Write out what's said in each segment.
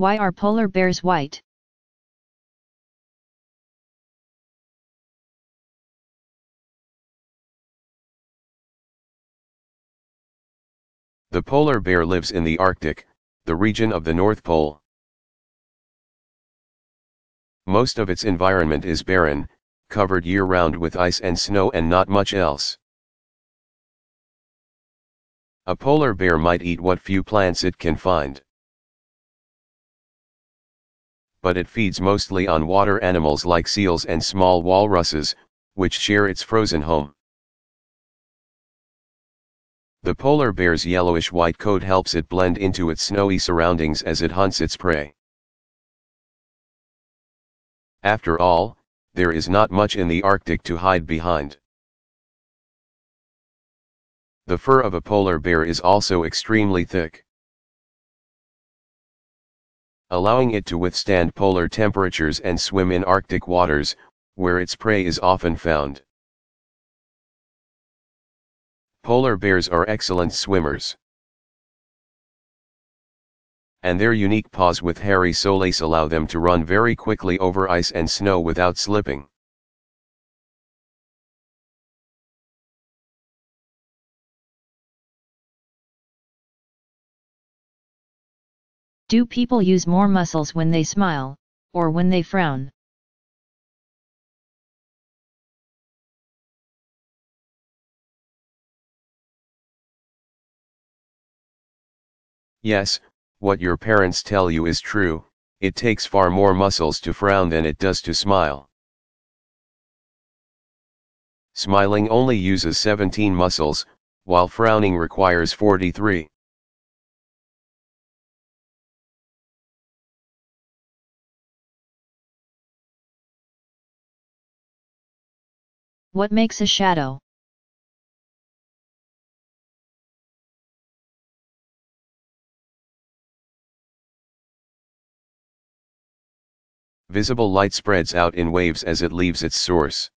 Why are polar bears white? The polar bear lives in the Arctic, the region of the North Pole. Most of its environment is barren, covered year-round with ice and snow and not much else. A polar bear might eat what few plants it can find. But it feeds mostly on water animals like seals and small walruses, which share its frozen home. The polar bear's yellowish-white coat helps it blend into its snowy surroundings as it hunts its prey. After all, there is not much in the Arctic to hide behind. The fur of a polar bear is also extremely thick. Allowing it to withstand polar temperatures and swim in Arctic waters, where its prey is often found. Polar bears are excellent swimmers. And their unique paws with hairy solace allow them to run very quickly over ice and snow without slipping. Do people use more muscles when they smile, or when they frown? Yes, what your parents tell you is true, it takes far more muscles to frown than it does to smile. Smiling only uses 17 muscles, while frowning requires 43. What makes a shadow? Visible light spreads out in waves as it leaves its source.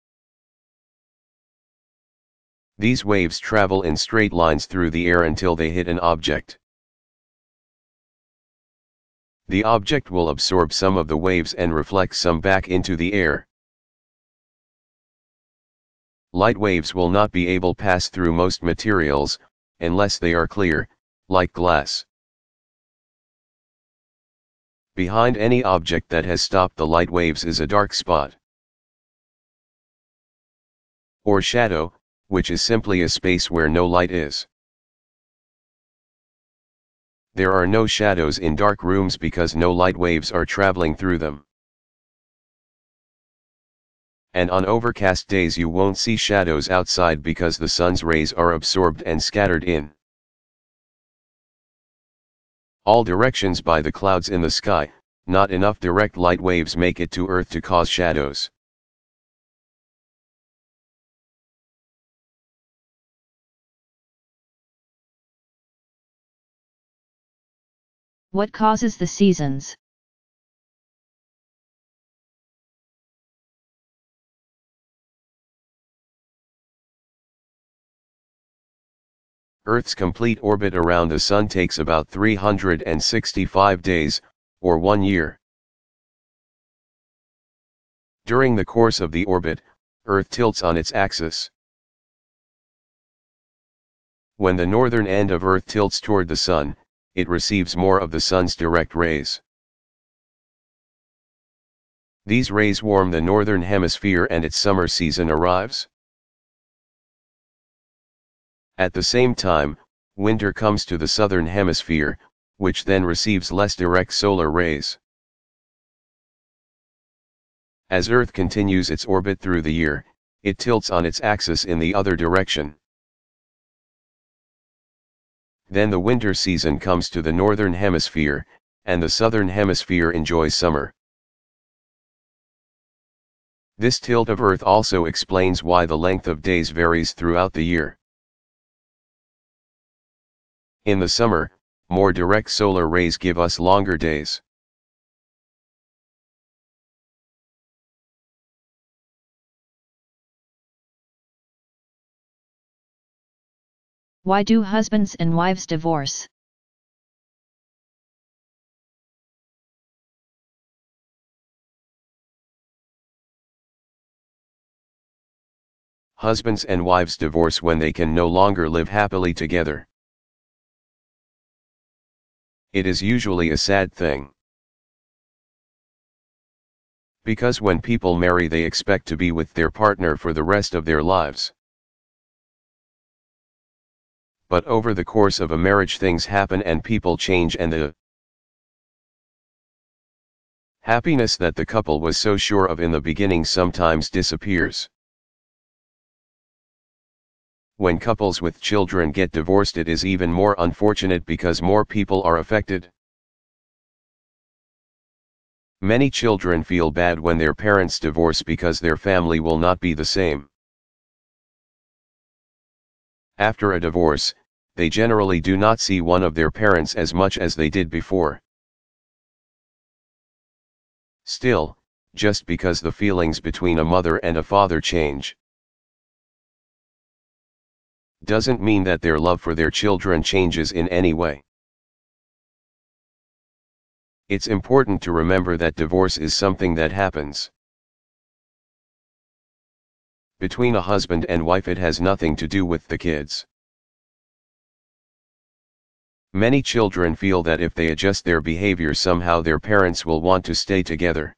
These waves travel in straight lines through the air until they hit an object. The object will absorb some of the waves and reflect some back into the air. Light waves will not be able pass through most materials, unless they are clear, like glass. Behind any object that has stopped the light waves is a dark spot. Or shadow, which is simply a space where no light is. There are no shadows in dark rooms because no light waves are traveling through them and on overcast days you won't see shadows outside because the sun's rays are absorbed and scattered in all directions by the clouds in the sky, not enough direct light waves make it to Earth to cause shadows. What causes the seasons? Earth's complete orbit around the Sun takes about 365 days, or one year. During the course of the orbit, Earth tilts on its axis. When the northern end of Earth tilts toward the Sun, it receives more of the Sun's direct rays. These rays warm the northern hemisphere and its summer season arrives. At the same time, winter comes to the southern hemisphere, which then receives less direct solar rays. As Earth continues its orbit through the year, it tilts on its axis in the other direction. Then the winter season comes to the northern hemisphere, and the southern hemisphere enjoys summer. This tilt of Earth also explains why the length of days varies throughout the year. In the summer, more direct solar rays give us longer days. Why do husbands and wives divorce? Husbands and wives divorce when they can no longer live happily together. It is usually a sad thing. Because when people marry they expect to be with their partner for the rest of their lives. But over the course of a marriage things happen and people change and the happiness that the couple was so sure of in the beginning sometimes disappears. When couples with children get divorced it is even more unfortunate because more people are affected. Many children feel bad when their parents divorce because their family will not be the same. After a divorce, they generally do not see one of their parents as much as they did before. Still, just because the feelings between a mother and a father change, doesn't mean that their love for their children changes in any way. It's important to remember that divorce is something that happens. Between a husband and wife it has nothing to do with the kids. Many children feel that if they adjust their behavior somehow their parents will want to stay together.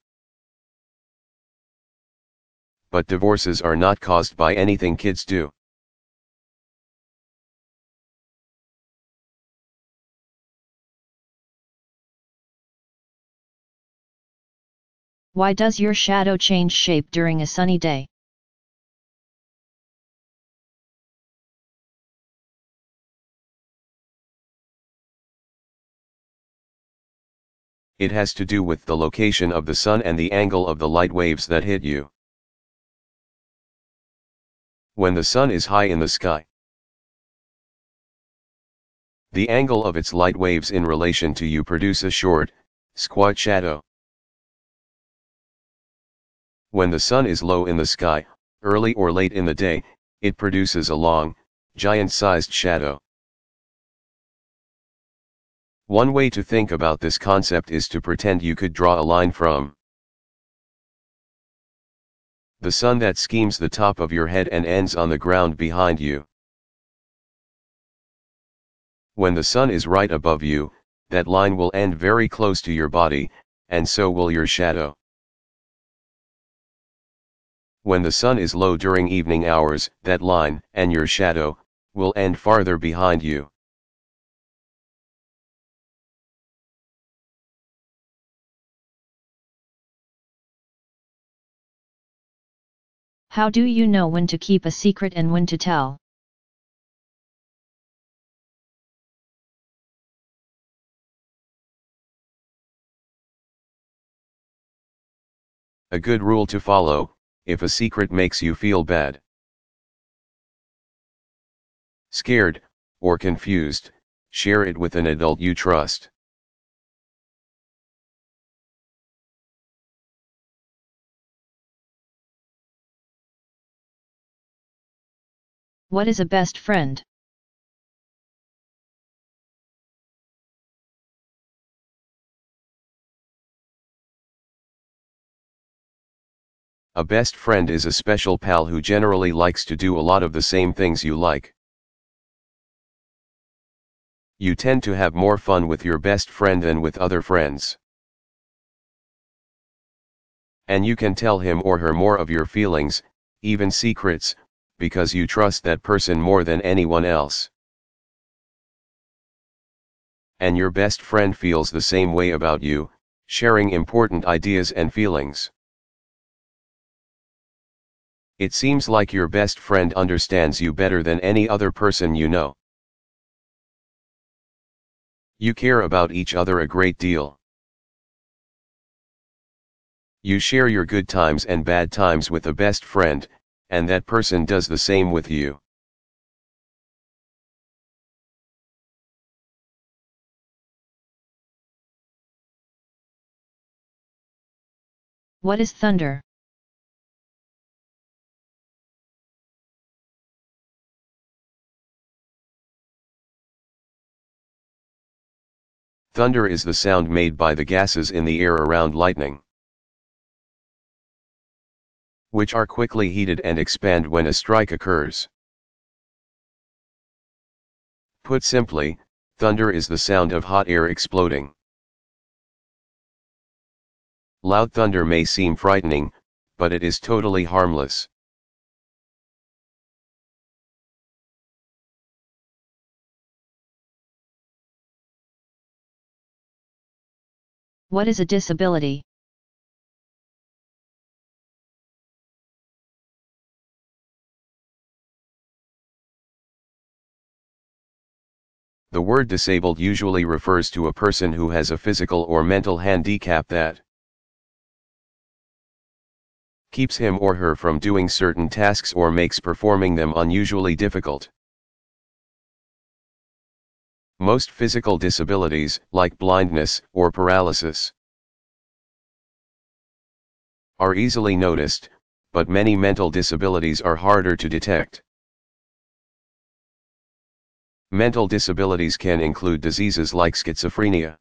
But divorces are not caused by anything kids do. Why does your shadow change shape during a sunny day? It has to do with the location of the sun and the angle of the light waves that hit you. When the sun is high in the sky, the angle of its light waves in relation to you produce a short, squat shadow. When the sun is low in the sky, early or late in the day, it produces a long, giant-sized shadow. One way to think about this concept is to pretend you could draw a line from the sun that schemes the top of your head and ends on the ground behind you. When the sun is right above you, that line will end very close to your body, and so will your shadow. When the sun is low during evening hours, that line, and your shadow, will end farther behind you. How do you know when to keep a secret and when to tell? A good rule to follow, if a secret makes you feel bad, scared, or confused, share it with an adult you trust. What is a best friend? A best friend is a special pal who generally likes to do a lot of the same things you like. You tend to have more fun with your best friend than with other friends. And you can tell him or her more of your feelings, even secrets, because you trust that person more than anyone else. And your best friend feels the same way about you, sharing important ideas and feelings. It seems like your best friend understands you better than any other person you know. You care about each other a great deal. You share your good times and bad times with a best friend, and that person does the same with you. What is thunder? Thunder is the sound made by the gases in the air around lightning. which are quickly heated and expand when a strike occurs. Put simply, thunder is the sound of hot air exploding. Loud thunder may seem frightening, but it is totally harmless. What is a disability? The word disabled usually refers to a person who has a physical or mental handicap that keeps him or her from doing certain tasks or makes performing them unusually difficult. Most physical disabilities, like blindness or paralysis, are easily noticed, but many mental disabilities are harder to detect. Mental disabilities can include diseases like schizophrenia,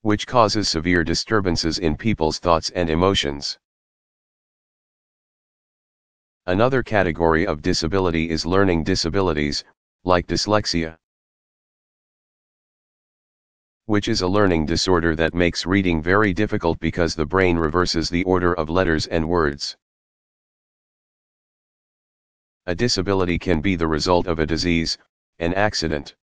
which causes severe disturbances in people's thoughts and emotions. Another category of disability is learning disabilities, like dyslexia, which is a learning disorder that makes reading very difficult because the brain reverses the order of letters and words. A disability can be the result of a disease, an accident,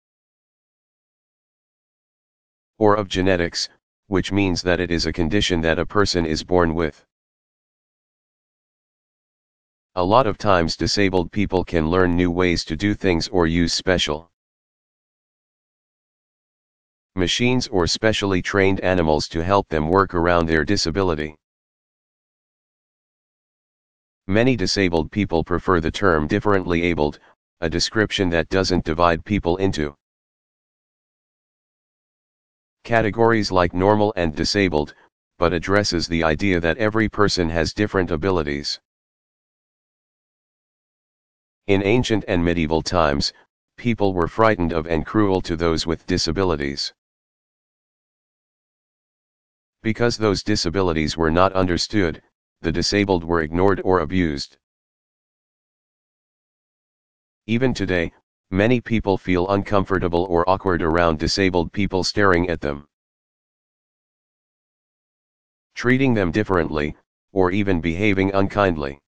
or of genetics, which means that it is a condition that a person is born with. A lot of times disabled people can learn new ways to do things or use special machines or specially trained animals to help them work around their disability. Many disabled people prefer the term differently abled, a description that doesn't divide people into categories like normal and disabled, but addresses the idea that every person has different abilities. In ancient and medieval times, people were frightened of and cruel to those with disabilities. Because those disabilities were not understood, the disabled were ignored or abused. Even today, many people feel uncomfortable or awkward around disabled people staring at them. Treating them differently, or even behaving unkindly.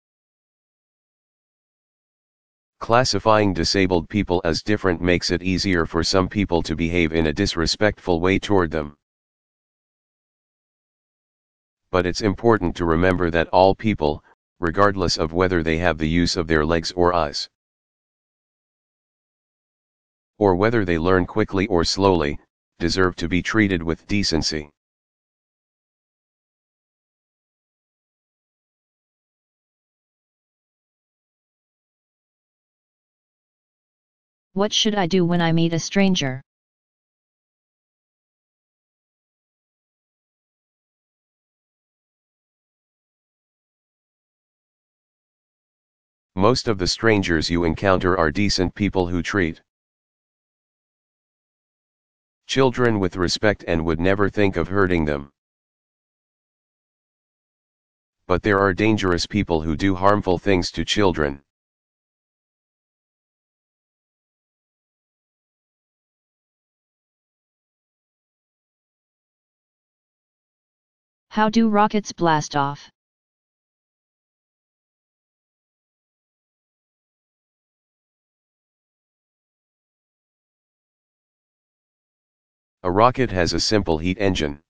Classifying disabled people as different makes it easier for some people to behave in a disrespectful way toward them but it's important to remember that all people, regardless of whether they have the use of their legs or eyes, or whether they learn quickly or slowly, deserve to be treated with decency. What should I do when I meet a stranger? Most of the strangers you encounter are decent people who treat children with respect and would never think of hurting them. But there are dangerous people who do harmful things to children. How do rockets blast off? A rocket has a simple heat engine.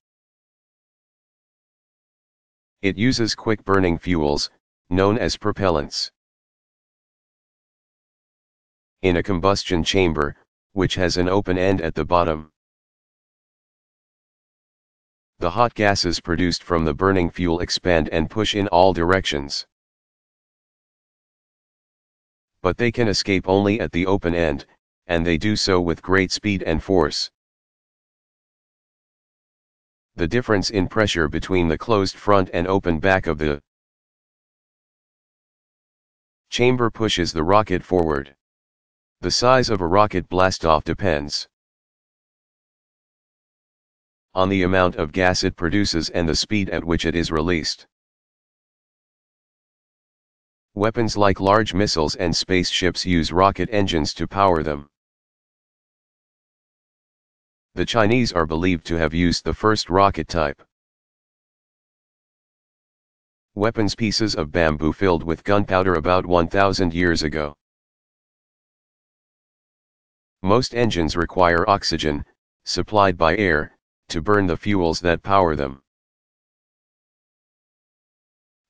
It uses quick burning fuels, known as propellants. In a combustion chamber, which has an open end at the bottom. The hot gases produced from the burning fuel expand and push in all directions. But they can escape only at the open end, and they do so with great speed and force. The difference in pressure between the closed front and open back of the chamber pushes the rocket forward. The size of a rocket blastoff depends on the amount of gas it produces and the speed at which it is released. Weapons like large missiles and spaceships use rocket engines to power them. The Chinese are believed to have used the first rocket type. Weapons pieces of bamboo filled with gunpowder about 1000 years ago. Most engines require oxygen, supplied by air, to burn the fuels that power them.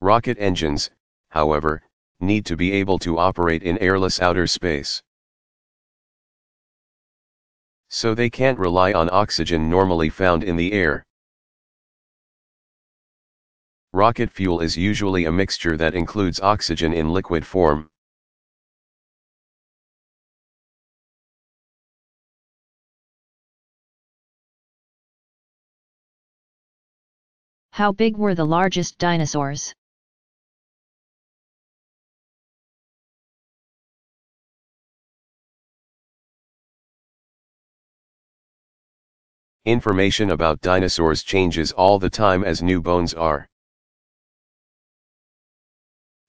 Rocket engines, however, need to be able to operate in airless outer space. So they can't rely on oxygen normally found in the air. Rocket fuel is usually a mixture that includes oxygen in liquid form. How big were the largest dinosaurs? Information about dinosaurs changes all the time as new bones are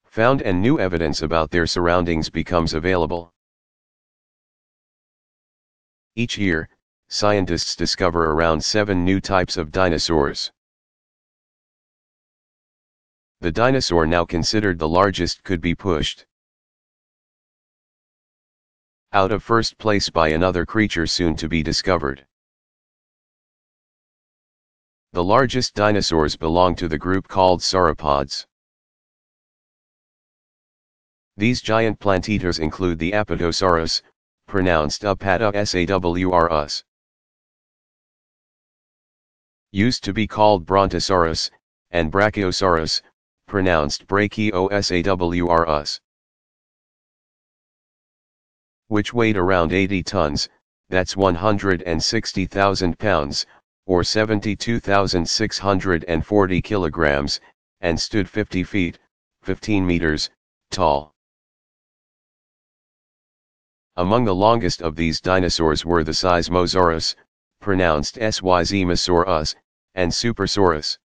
found and new evidence about their surroundings becomes available. Each year, scientists discover around seven new types of dinosaurs. The dinosaur now considered the largest could be pushed out of first place by another creature soon to be discovered. The largest dinosaurs belong to the group called sauropods. These giant plant eaters include the Apatosaurus, pronounced Apata Sawrus. Used to be called Brontosaurus, and Brachiosaurus, pronounced Brachiosawrus. Which weighed around 80 tons, that's 160,000 pounds, or 72,640 kilograms, and stood 50 feet, 15 meters, tall. Among the longest of these dinosaurs were the Seismosaurus, pronounced Syzmosaurus, and Supersaurus.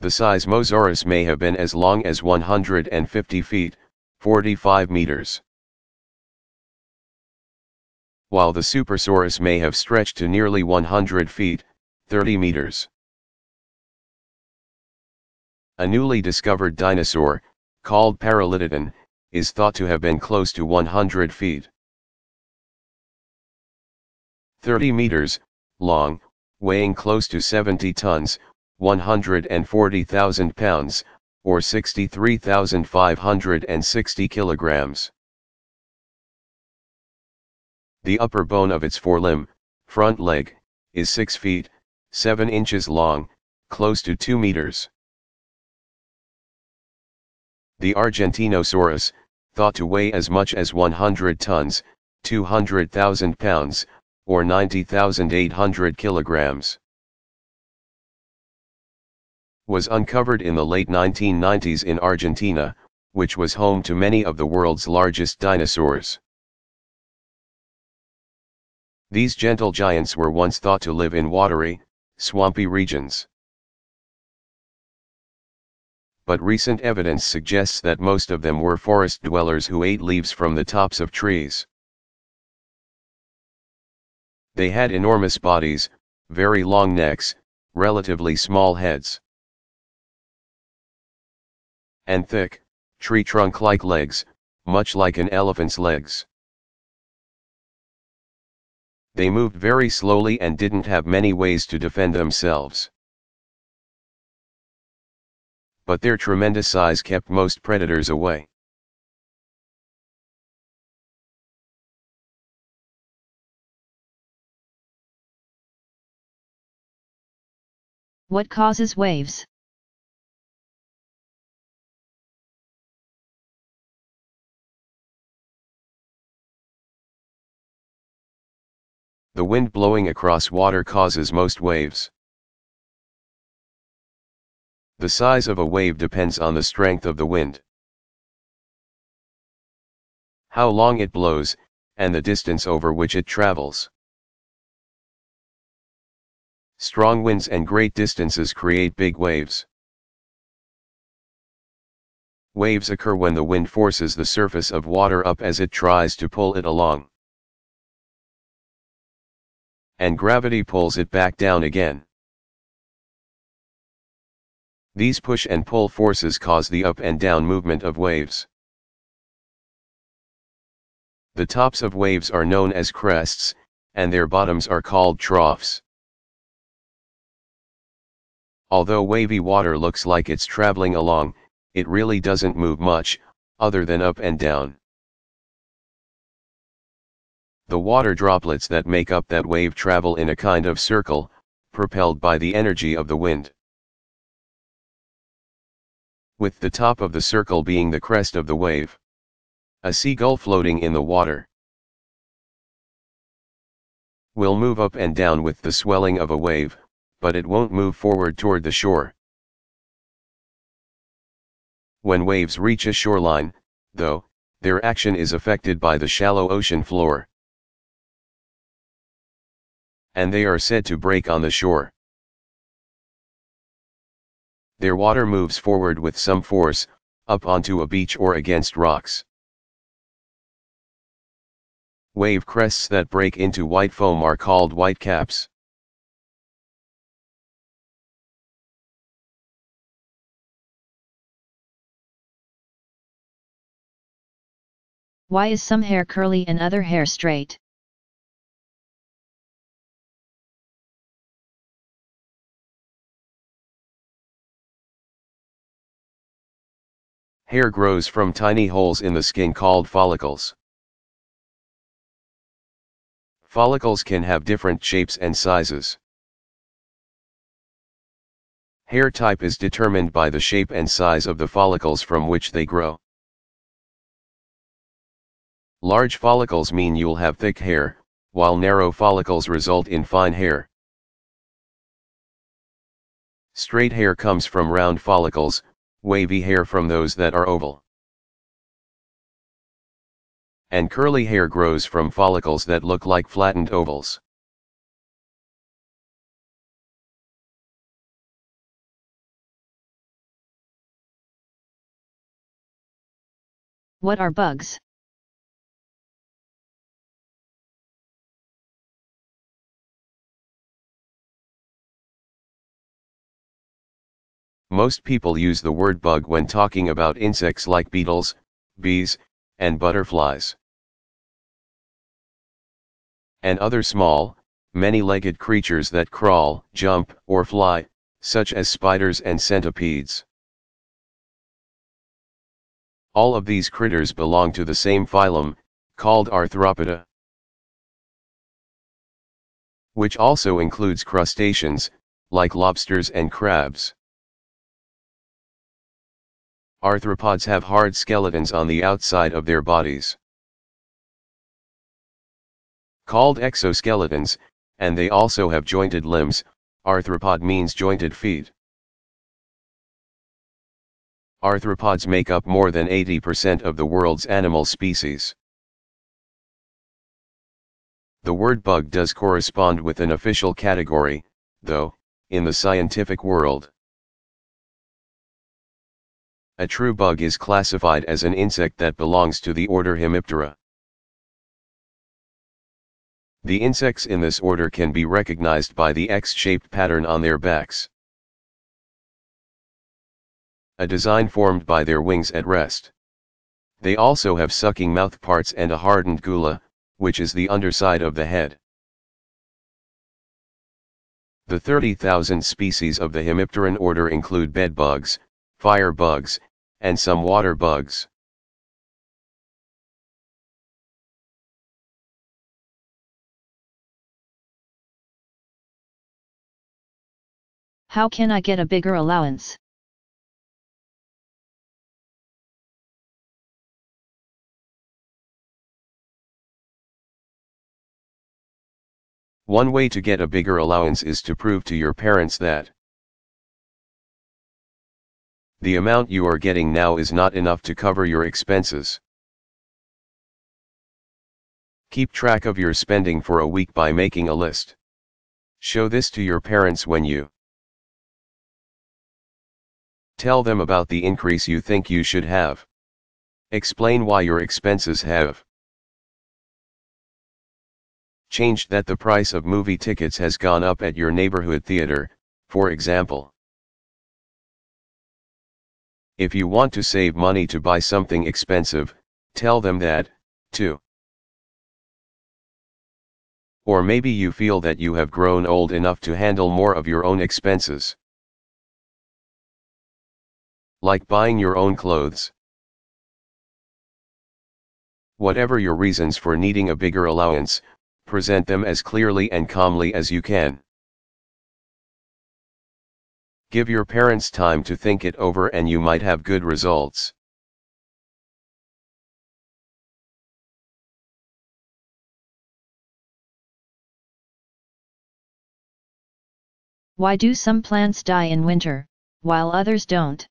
The Seismosaurus may have been as long as 150 feet, 45 meters while the Supersaurus may have stretched to nearly 100 feet, 30 meters. A newly discovered dinosaur, called Paralititan, is thought to have been close to 100 feet. 30 meters, long, weighing close to 70 tons, 140,000 pounds, or 63,560 kilograms. The upper bone of its forelimb, front leg, is 6 feet, 7 inches long, close to 2 meters. The Argentinosaurus, thought to weigh as much as 100 tons, 200,000 pounds, or 90,800 kilograms. Was uncovered in the late 1990s in Argentina, which was home to many of the world's largest dinosaurs. These gentle giants were once thought to live in watery, swampy regions. But recent evidence suggests that most of them were forest dwellers who ate leaves from the tops of trees. They had enormous bodies, very long necks, relatively small heads, and thick, tree trunk-like legs, much like an elephant's legs. They moved very slowly and didn't have many ways to defend themselves. But their tremendous size kept most predators away. What causes waves? The wind blowing across water causes most waves. The size of a wave depends on the strength of the wind. How long it blows, and the distance over which it travels. Strong winds and great distances create big waves. Waves occur when the wind forces the surface of water up as it tries to pull it along. And gravity pulls it back down again. These push and pull forces cause the up and down movement of waves. The tops of waves are known as crests, and their bottoms are called troughs. Although wavy water looks like it's traveling along, it really doesn't move much, other than up and down. The water droplets that make up that wave travel in a kind of circle, propelled by the energy of the wind. With the top of the circle being the crest of the wave. A seagull floating in the water. Will move up and down with the swelling of a wave, but it won't move forward toward the shore. When waves reach a shoreline, though, their action is affected by the shallow ocean floor. And they are said to break on the shore. Their water moves forward with some force, up onto a beach or against rocks. Wave crests that break into white foam are called whitecaps. Why is some hair curly and other hair straight? Hair grows from tiny holes in the skin called follicles. Follicles can have different shapes and sizes. Hair type is determined by the shape and size of the follicles from which they grow. Large follicles mean you'll have thick hair, while narrow follicles result in fine hair. Straight hair comes from round follicles, wavy hair from those that are oval. And curly hair grows from follicles that look like flattened ovals. What are bugs? Most people use the word bug when talking about insects like beetles, bees, and butterflies. And other small, many-legged creatures that crawl, jump, or fly, such as spiders and centipedes. All of these critters belong to the same phylum, called Arthropoda. Which also includes crustaceans, like lobsters and crabs. Arthropods have hard skeletons on the outside of their bodies. Called exoskeletons, and they also have jointed limbs, arthropod means jointed feet. Arthropods make up more than 80% of the world's animal species. The word bug does correspond with an official category, though, in the scientific world. A true bug is classified as an insect that belongs to the order Hemiptera. The insects in this order can be recognized by the X-shaped pattern on their backs. A design formed by their wings at rest. They also have sucking mouth parts and a hardened gula, which is the underside of the head. The 30,000 species of the Hemipteran order include bedbugs, firebugs, and some water bugs. How can I get a bigger allowance? One way to get a bigger allowance is to prove to your parents that the amount you are getting now is not enough to cover your expenses. Keep track of your spending for a week by making a list. Show this to your parents when you Tell them about the increase you think you should have. Explain why your expenses have changed that the price of movie tickets has gone up at your neighborhood theater, for example. If you want to save money to buy something expensive, tell them that, too. Or maybe you feel that you have grown old enough to handle more of your own expenses. Like buying your own clothes. Whatever your reasons for needing a bigger allowance, present them as clearly and calmly as you can. Give your parents time to think it over and you might have good results. Why do some plants die in winter, while others don't?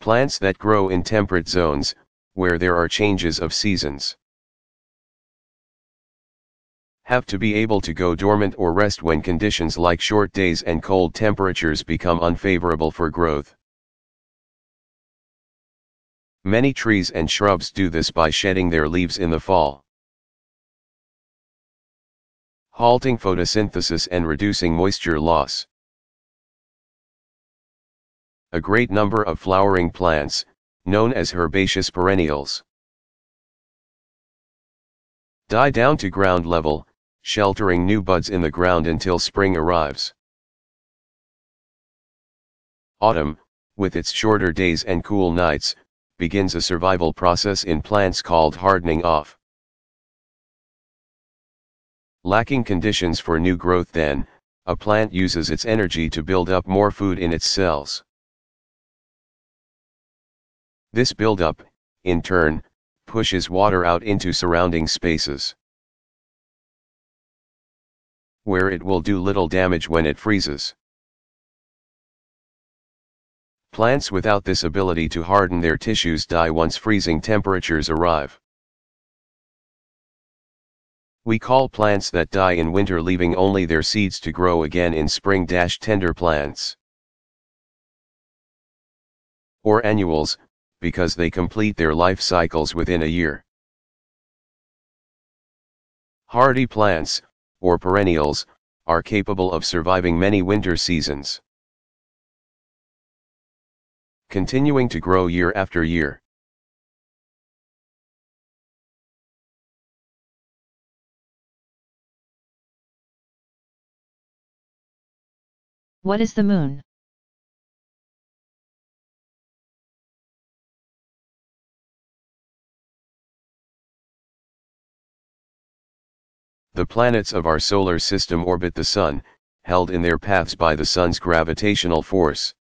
Plants that grow in temperate zones, where there are changes of seasons. Have to be able to go dormant or rest when conditions like short days and cold temperatures become unfavorable for growth. Many trees and shrubs do this by shedding their leaves in the fall. Halting photosynthesis and reducing moisture loss. A great number of flowering plants, known as herbaceous perennials. Die down to ground level, sheltering new buds in the ground until spring arrives. Autumn, with its shorter days and cool nights, begins a survival process in plants called hardening off. Lacking conditions for new growth then, a plant uses its energy to build up more food in its cells. This buildup, in turn, pushes water out into surrounding spaces. Where it will do little damage when it freezes. Plants without this ability to harden their tissues die once freezing temperatures arrive. We call plants that die in winter leaving only their seeds to grow again in spring tender plants. Or annuals, because they complete their life cycles within a year. Hardy plants, or perennials, are capable of surviving many winter seasons. Continuing to grow year after year. What is the moon? The planets of our solar system orbit the Sun, held in their paths by the Sun's gravitational force.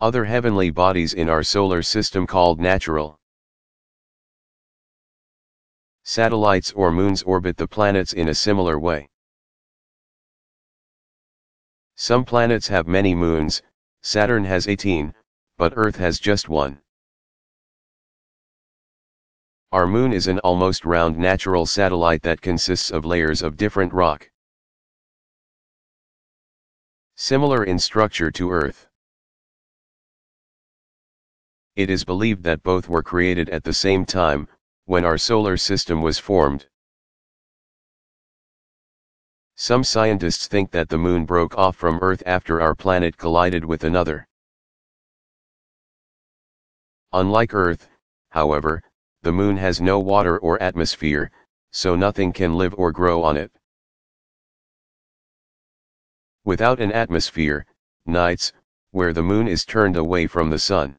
Other heavenly bodies in our solar system called natural satellites or moons orbit the planets in a similar way. Some planets have many moons, Saturn has 18, but Earth has just one. Our moon is an almost round natural satellite that consists of layers of different rock. Similar in structure to Earth. It is believed that both were created at the same time, when our solar system was formed. Some scientists think that the moon broke off from Earth after our planet collided with another. Unlike Earth, however, the moon has no water or atmosphere, so nothing can live or grow on it. Without an atmosphere, nights, where the moon is turned away from the sun,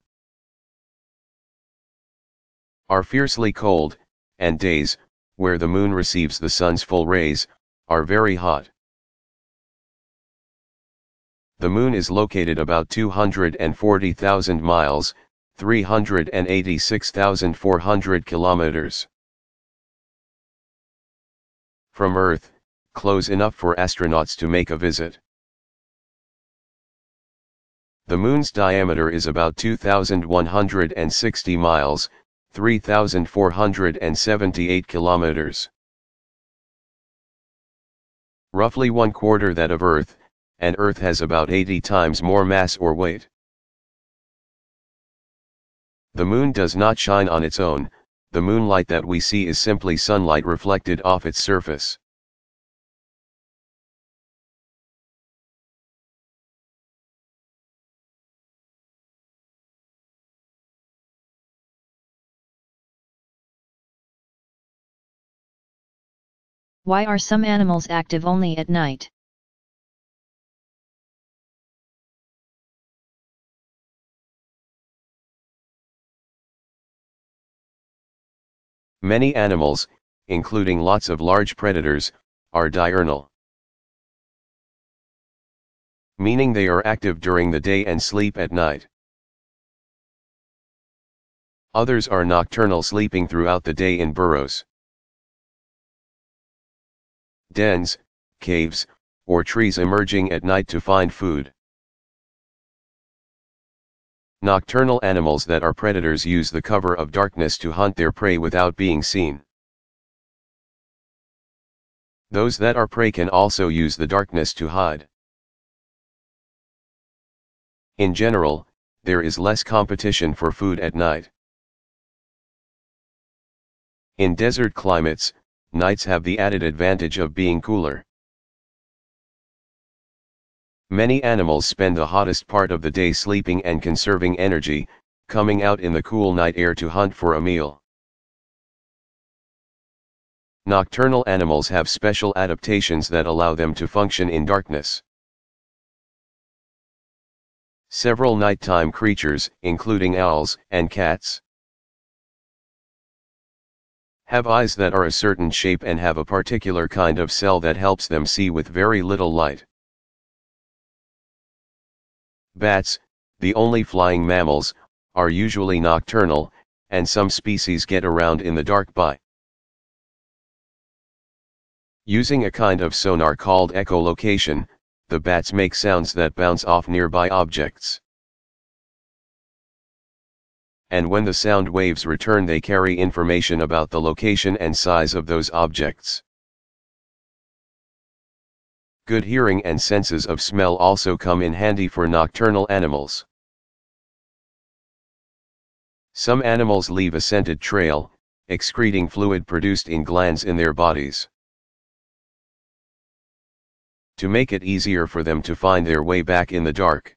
are fiercely cold, and days, where the moon receives the sun's full rays, are very hot. The moon is located about 240,000 miles, 386,400 kilometers. From Earth, close enough for astronauts to make a visit. The Moon's diameter is about 2,160 miles, 3,478 kilometers. Roughly one quarter that of Earth, and Earth has about 80 times more mass or weight. The moon does not shine on its own, the moonlight that we see is simply sunlight reflected off its surface. Why are some animals active only at night? Many animals, including lots of large predators, are diurnal. Meaning they are active during the day and sleep at night. Others are nocturnal sleeping throughout the day in burrows dens, caves, or trees emerging at night to find food. Nocturnal animals that are predators use the cover of darkness to hunt their prey without being seen. Those that are prey can also use the darkness to hide. In general, there is less competition for food at night. In desert climates, nights have the added advantage of being cooler. Many animals spend the hottest part of the day sleeping and conserving energy, coming out in the cool night air to hunt for a meal. Nocturnal animals have special adaptations that allow them to function in darkness. Several nighttime creatures, including owls and cats, have eyes that are a certain shape and have a particular kind of cell that helps them see with very little light. Bats, the only flying mammals, are usually nocturnal, and some species get around in the dark by using a kind of sonar called echolocation, the bats make sounds that bounce off nearby objects and when the sound waves return they carry information about the location and size of those objects. Good hearing and senses of smell also come in handy for nocturnal animals. Some animals leave a scented trail, excreting fluid produced in glands in their bodies. To make it easier for them to find their way back in the dark.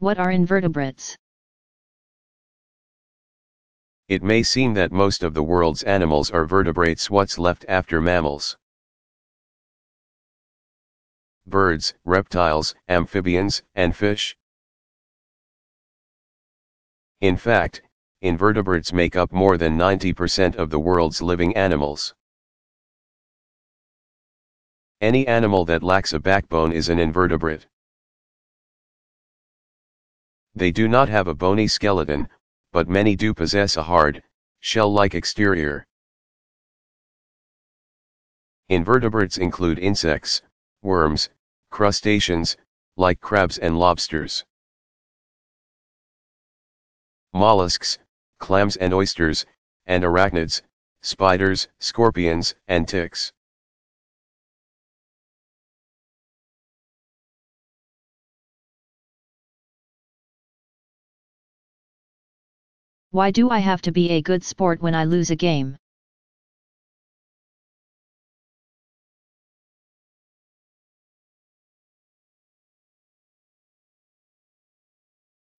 What are invertebrates? It may seem that most of the world's animals are vertebrates what's left after mammals. Birds, reptiles, amphibians, and fish. In fact, invertebrates make up more than 90% of the world's living animals. Any animal that lacks a backbone is an invertebrate. They do not have a bony skeleton, but many do possess a hard, shell-like exterior. Invertebrates include insects, worms, crustaceans, like crabs and lobsters. Mollusks, clams and oysters, and arachnids, spiders, scorpions, and ticks. Why do I have to be a good sport when I lose a game?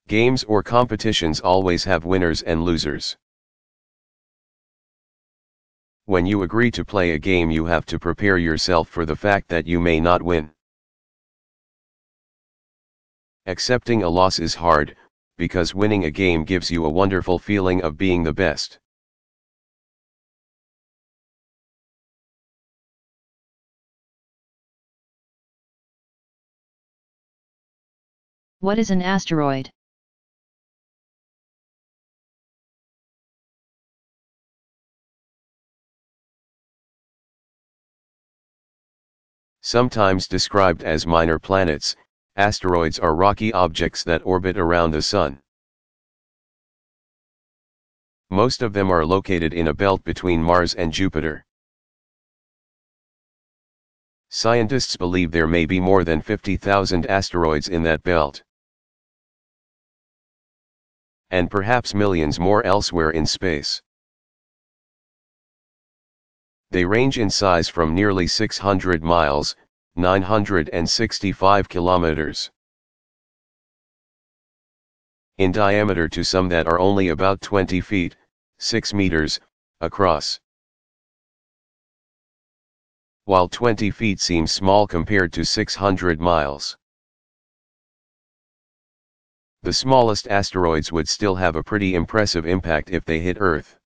Games or competitions always have winners and losers. When you agree to play a game you have to prepare yourself for the fact that you may not win. Accepting a loss is hard, because winning a game gives you a wonderful feeling of being the best. What is an asteroid? Sometimes described as minor planets, asteroids are rocky objects that orbit around the Sun. Most of them are located in a belt between Mars and Jupiter. Scientists believe there may be more than 50,000 asteroids in that belt. And perhaps millions more elsewhere in space. They range in size from nearly 600 miles, 965 kilometers, in diameter to some that are only about 20 feet, 6 meters, across. While 20 feet seems small compared to 600 miles. The smallest asteroids would still have a pretty impressive impact if they hit Earth.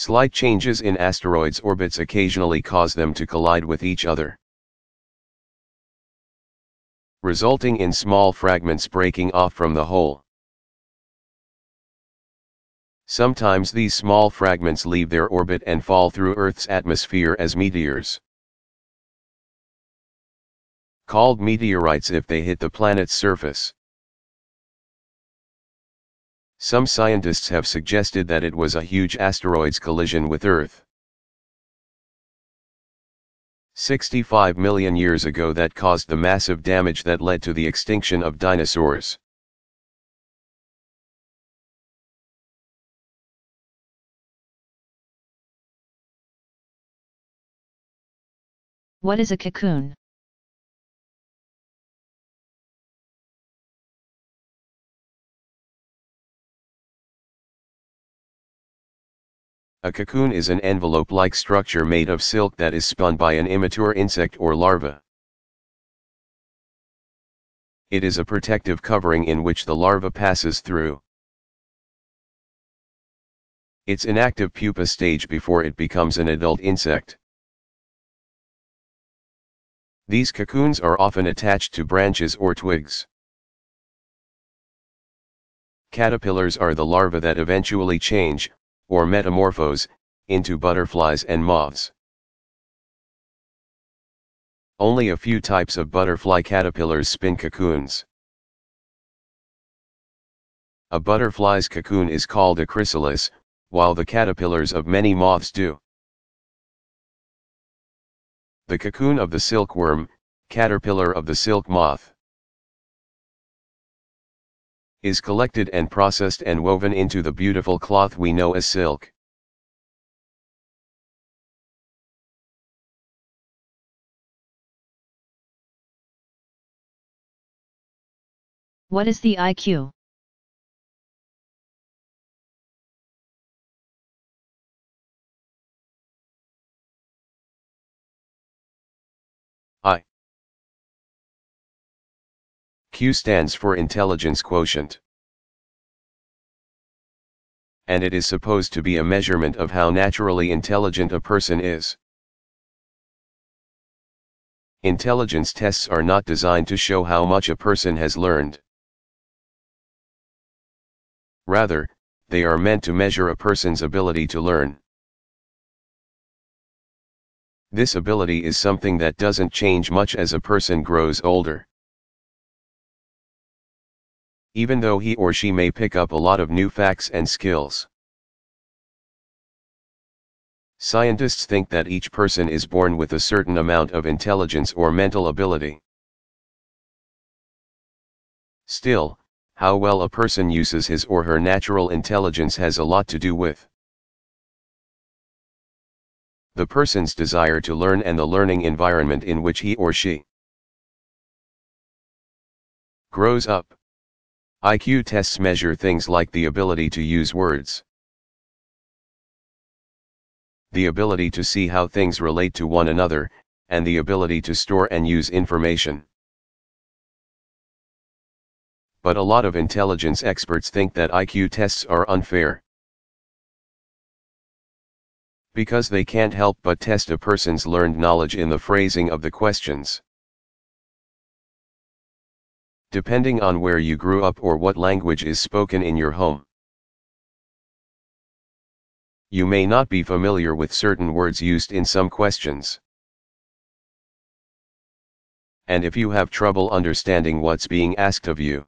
Slight changes in asteroids' orbits occasionally cause them to collide with each other. Resulting in small fragments breaking off from the whole. Sometimes these small fragments leave their orbit and fall through Earth's atmosphere as meteors. Called meteorites if they hit the planet's surface. Some scientists have suggested that it was a huge asteroid's collision with Earth. 65 million years ago that caused the massive damage that led to the extinction of dinosaurs. What is a cocoon? A cocoon is an envelope-like structure made of silk that is spun by an immature insect or larva. It is a protective covering in which the larva passes through. Its inactive pupa stage before it becomes an adult insect. These cocoons are often attached to branches or twigs. Caterpillars are the larvae that eventually change, or metamorphose, into butterflies and moths. Only a few types of butterfly caterpillars spin cocoons. A butterfly's cocoon is called a chrysalis, while the caterpillars of many moths do. The cocoon of the silkworm, caterpillar of the silk moth. Is collected and processed and woven into the beautiful cloth we know as silk. What is the IQ? Q stands for intelligence quotient. And it is supposed to be a measurement of how naturally intelligent a person is. Intelligence tests are not designed to show how much a person has learned. Rather, they are meant to measure a person's ability to learn. This ability is something that doesn't change much as a person grows older. Even though he or she may pick up a lot of new facts and skills. Scientists think that each person is born with a certain amount of intelligence or mental ability. Still, how well a person uses his or her natural intelligence has a lot to do with the person's desire to learn and the learning environment in which he or she grows up. IQ tests measure things like the ability to use words, the ability to see how things relate to one another, and the ability to store and use information. But a lot of intelligence experts think that IQ tests are unfair because they can't help but test a person's learned knowledge in the phrasing of the questions. Depending on where you grew up or what language is spoken in your home. You may not be familiar with certain words used in some questions. And if you have trouble understanding what's being asked of you,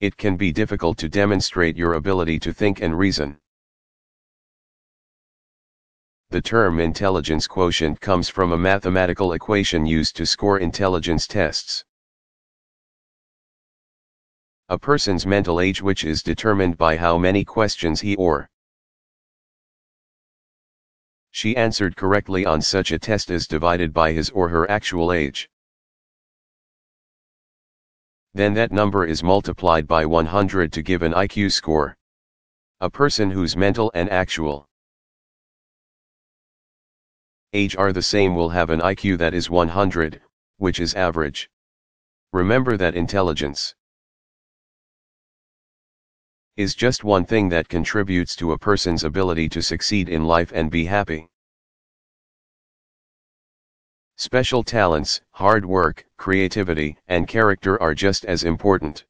it can be difficult to demonstrate your ability to think and reason. The term intelligence quotient comes from a mathematical equation used to score intelligence tests a person's mental age which is determined by how many questions he or she answered correctly on such a test is divided by his or her actual age. Then that number is multiplied by 100 to give an IQ score. A person whose mental and actual age are the same will have an IQ that is 100, which is average. Remember that intelligence is just one thing that contributes to a person's ability to succeed in life and be happy. Special talents, hard work, creativity, and character are just as important.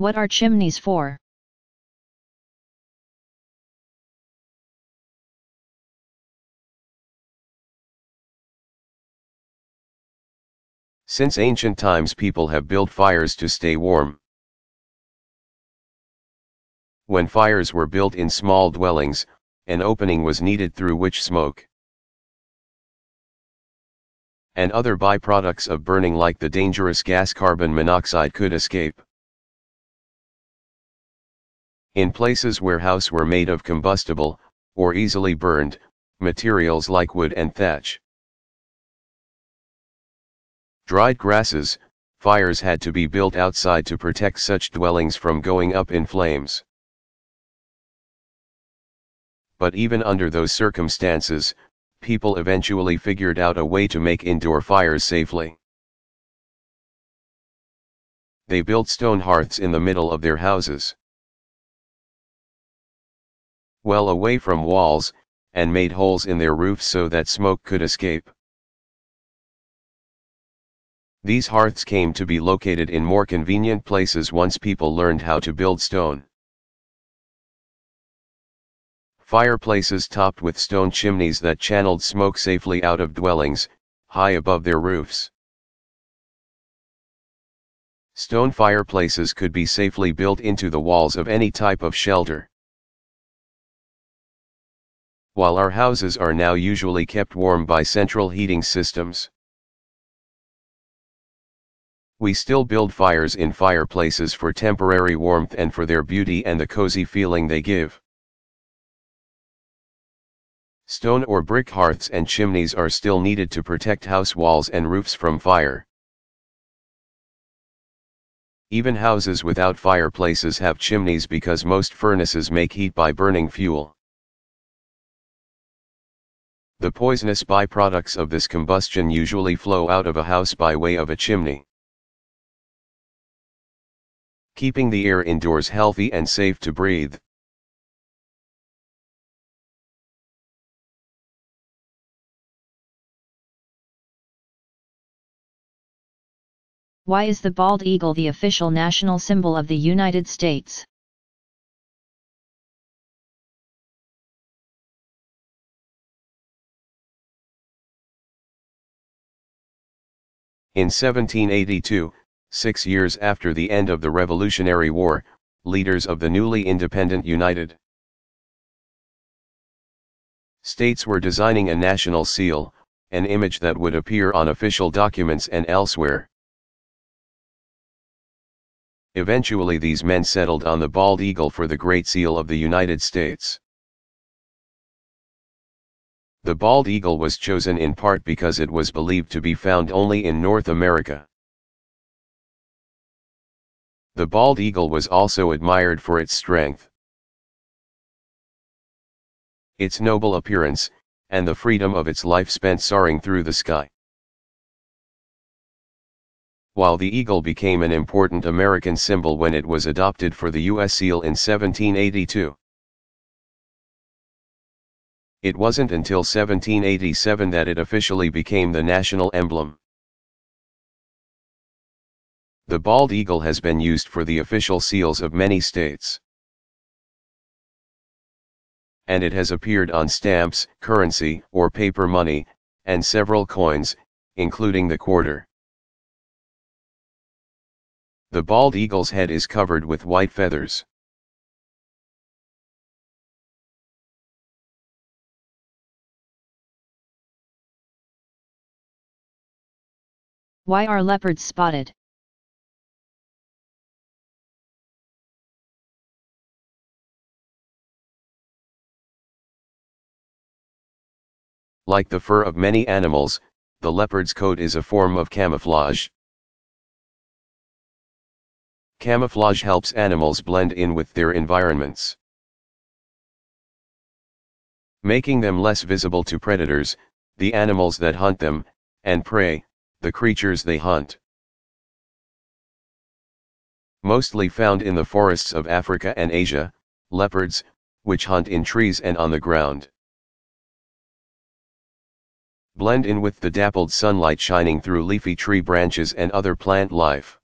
What are chimneys for? Since ancient times people have built fires to stay warm. When fires were built in small dwellings, an opening was needed through which smoke and other byproducts of burning like the dangerous gas carbon monoxide could escape. In places where houses were made of combustible, or easily burned, materials like wood and thatch, dried grasses, fires had to be built outside to protect such dwellings from going up in flames. But even under those circumstances, people eventually figured out a way to make indoor fires safely. They built stone hearths in the middle of their houses. Well away from walls, and made holes in their roofs so that smoke could escape. These hearths came to be located in more convenient places once people learned how to build stone. Fireplaces topped with stone chimneys that channeled smoke safely out of dwellings, high above their roofs. Stone fireplaces could be safely built into the walls of any type of shelter. While our houses are now usually kept warm by central heating systems. We still build fires in fireplaces for temporary warmth and for their beauty and the cozy feeling they give. Stone or brick hearths and chimneys are still needed to protect house walls and roofs from fire. Even houses without fireplaces have chimneys because most furnaces make heat by burning fuel. The poisonous byproducts of this combustion usually flow out of a house by way of a chimney. Keeping the air indoors healthy and safe to breathe. Why is the bald eagle the official national symbol of the United States? In 1782, six years after the end of the Revolutionary War, leaders of the newly independent United States were designing a national seal, an image that would appear on official documents and elsewhere. Eventually these men settled on the bald eagle for the Great Seal of the United States. The bald eagle was chosen in part because it was believed to be found only in North America. The bald eagle was also admired for its strength. Its noble appearance, and the freedom of its life spent soaring through the sky. While the eagle became an important American symbol when it was adopted for the U.S. seal in 1782. It wasn't until 1787 that it officially became the national emblem. The bald eagle has been used for the official seals of many states. And it has appeared on stamps, currency, or paper money, and several coins, including the quarter. The bald eagle's head is covered with white feathers. Why are leopards spotted? Like the fur of many animals, the leopard's coat is a form of camouflage. Camouflage helps animals blend in with their environments. Making them less visible to predators, the animals that hunt them, and prey, the creatures they hunt. Mostly found in the forests of Africa and Asia, leopards, which hunt in trees and on the ground. Blend in with the dappled sunlight shining through leafy tree branches and other plant life.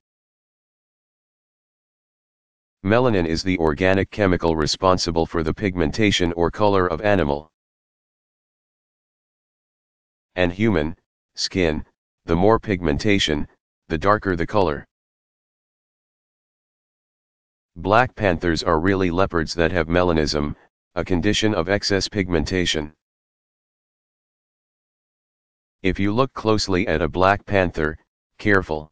Melanin is the organic chemical responsible for the pigmentation or color of animal and human skin, the more pigmentation, the darker the color. Black panthers are really leopards that have melanism, a condition of excess pigmentation. If you look closely at a black panther, careful.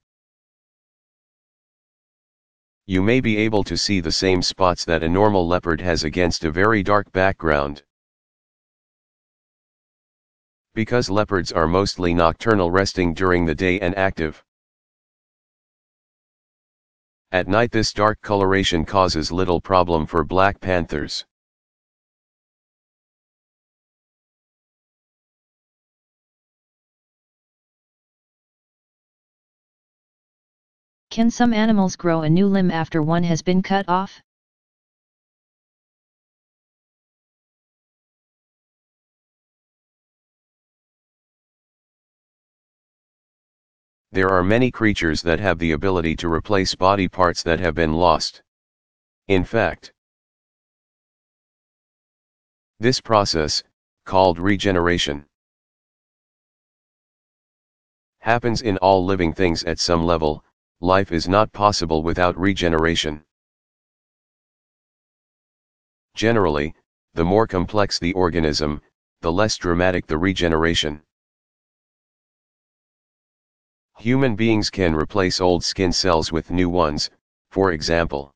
You may be able to see the same spots that a normal leopard has against a very dark background. Because leopards are mostly nocturnal resting during the day and active. At night this dark coloration causes little problem for black panthers. Can some animals grow a new limb after one has been cut off? There are many creatures that have the ability to replace body parts that have been lost. In fact, this process, called regeneration, happens in all living things at some level, life is not possible without regeneration. Generally, the more complex the organism, the less dramatic the regeneration. Human beings can replace old skin cells with new ones, for example.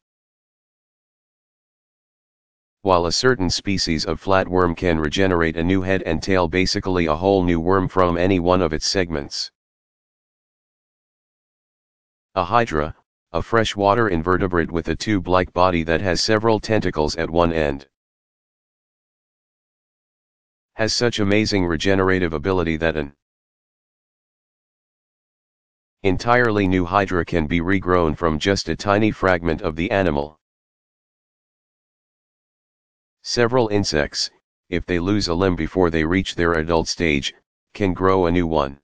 While a certain species of flatworm can regenerate a new head and tail basically a whole new worm from any one of its segments. A hydra, a freshwater invertebrate with a tube-like body that has several tentacles at one end. Has such amazing regenerative ability that an entirely new hydra can be regrown from just a tiny fragment of the animal. Several insects, if they lose a limb before they reach their adult stage, can grow a new one.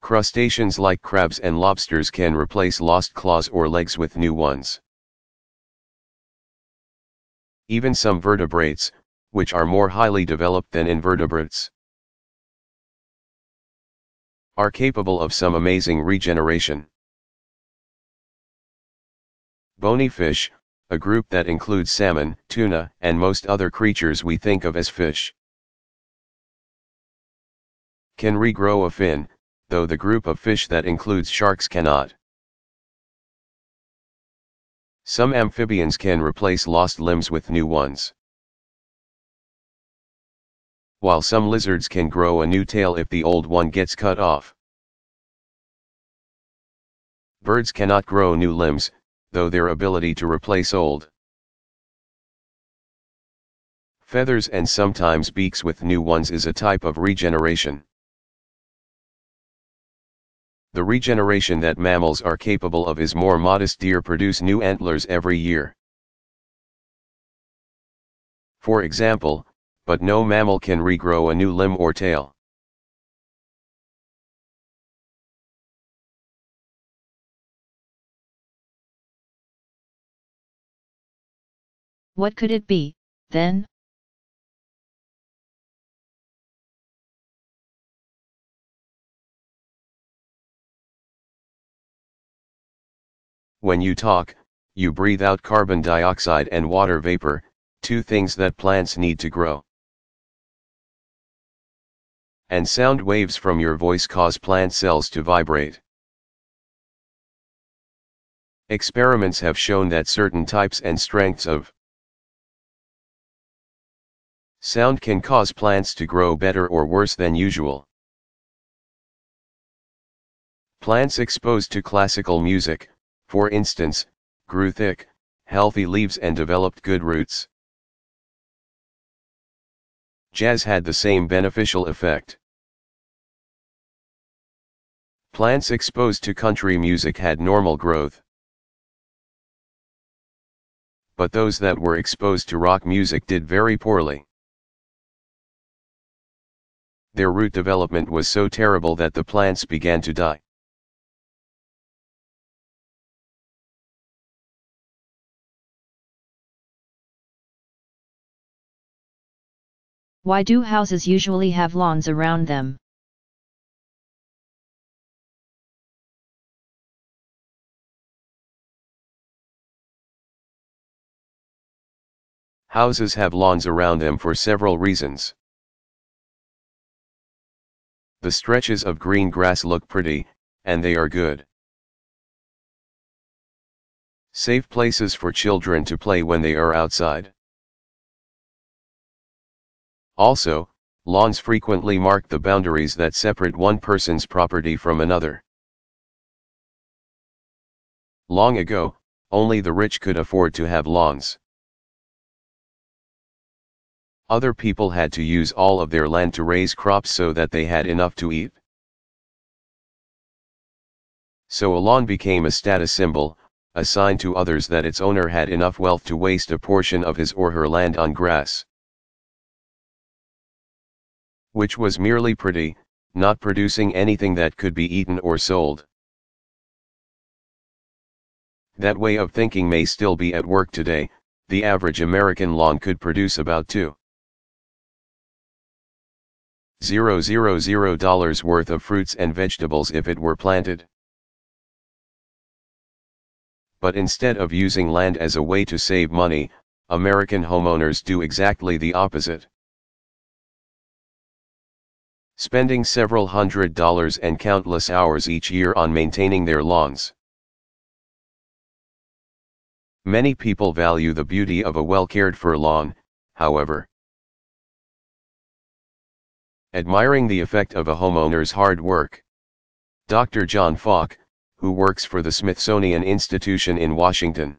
Crustaceans like crabs and lobsters can replace lost claws or legs with new ones. Even some vertebrates, which are more highly developed than invertebrates, are capable of some amazing regeneration. Bony fish, a group that includes salmon, tuna, and most other creatures we think of as fish. Can regrow a fin, though the group of fish that includes sharks cannot. Some amphibians can replace lost limbs with new ones while some lizards can grow a new tail if the old one gets cut off. Birds cannot grow new limbs, though their ability to replace old feathers and sometimes beaks with new ones is a type of regeneration. The regeneration that mammals are capable of is more modest deer produce new antlers every year. For example, but no mammal can regrow a new limb or tail. What could it be, then? When you talk, you breathe out carbon dioxide and water vapor, two things that plants need to grow. And sound waves from your voice cause plant cells to vibrate. Experiments have shown that certain types and strengths of sound can cause plants to grow better or worse than usual. Plants exposed to classical music, for instance, grew thick, healthy leaves and developed good roots. Jazz had the same beneficial effect. Plants exposed to country music had normal growth. But those that were exposed to rock music did very poorly. Their root development was so terrible that the plants began to die. Why do houses usually have lawns around them? Houses have lawns around them for several reasons. The stretches of green grass look pretty, and they are good. Safe places for children to play when they are outside. Also, lawns frequently mark the boundaries that separate one person's property from another. Long ago, only the rich could afford to have lawns. Other people had to use all of their land to raise crops so that they had enough to eat. So a lawn became a status symbol, a sign to others that its owner had enough wealth to waste a portion of his or her land on grass which was merely pretty, not producing anything that could be eaten or sold. That way of thinking may still be at work today, the average American lawn could produce about 2. $000 worth of fruits and vegetables if it were planted. But instead of using land as a way to save money, American homeowners do exactly the opposite spending several hundred dollars and countless hours each year on maintaining their lawns. Many people value the beauty of a well cared for lawn, however. Admiring the effect of a homeowner's hard work. Dr. John Falk, who works for the Smithsonian Institution in Washington,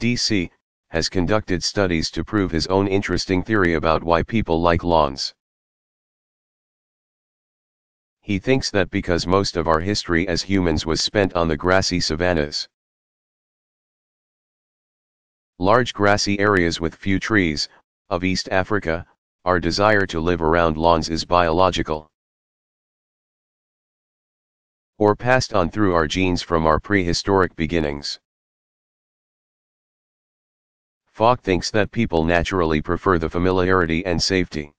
D.C., has conducted studies to prove his own interesting theory about why people like lawns. He thinks that because most of our history as humans was spent on the grassy savannas. Large grassy areas with few trees, of East Africa, our desire to live around lawns is biological. Or passed on through our genes from our prehistoric beginnings. Falk thinks that people naturally prefer the familiarity and safety.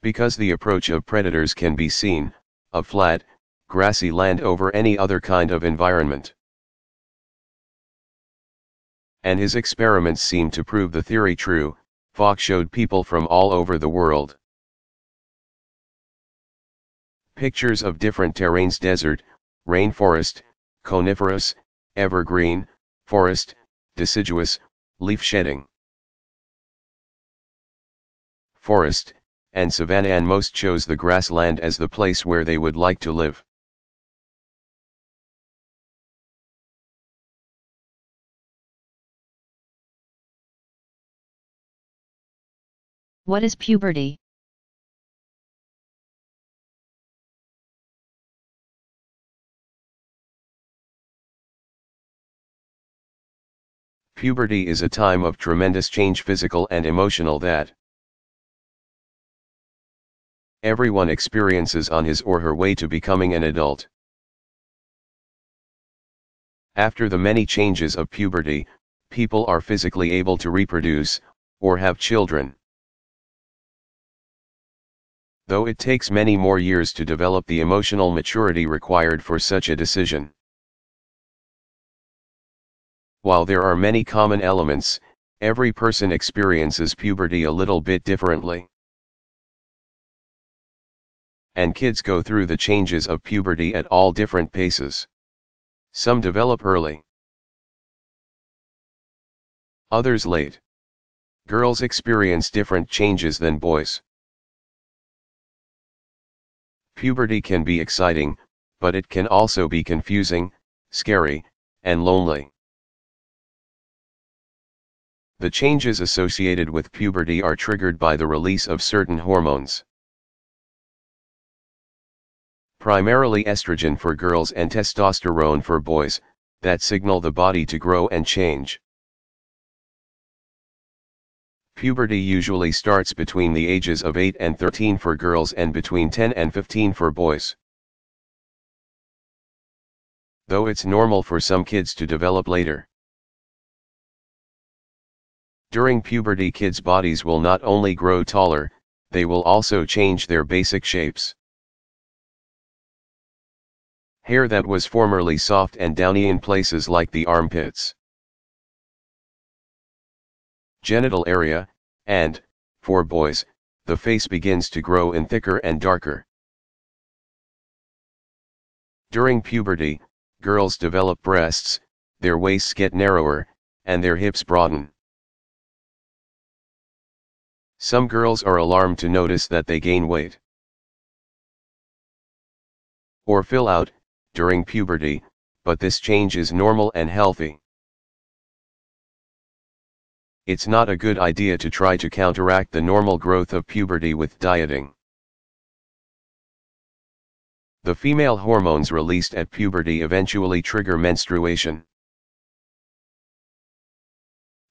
Because the approach of predators can be seen, of flat, grassy land over any other kind of environment. And his experiments seem to prove the theory true, Falk showed people from all over the world. Pictures of different terrains desert, rainforest, coniferous, evergreen, forest, deciduous, leaf shedding. Forest, and savanna and most chose the grassland as the place where they would like to live. What is puberty? Puberty is a time of tremendous change physical and emotional that everyone experiences on his or her way to becoming an adult. After the many changes of puberty, people are physically able to reproduce, or have children. Though it takes many more years to develop the emotional maturity required for such a decision. While there are many common elements, every person experiences puberty a little bit differently. And kids go through the changes of puberty at all different paces. Some develop early. Others late. Girls experience different changes than boys. Puberty can be exciting, but it can also be confusing, scary, and lonely. The changes associated with puberty are triggered by the release of certain hormones. Primarily estrogen for girls and testosterone for boys, that signal the body to grow and change. Puberty usually starts between the ages of 8 and 13 for girls and between 10 and 15 for boys. Though it's normal for some kids to develop later. During puberty kids' bodies will not only grow taller, they will also change their basic shapes. Hair that was formerly soft and downy in places like the armpits, genital area, and, for boys, the face begins to grow in thicker and darker. During puberty, girls develop breasts, their waists get narrower, and their hips broaden. Some girls are alarmed to notice that they gain weight. Or fill out, during puberty, but this change is normal and healthy. It's not a good idea to try to counteract the normal growth of puberty with dieting. The female hormones released at puberty eventually trigger menstruation.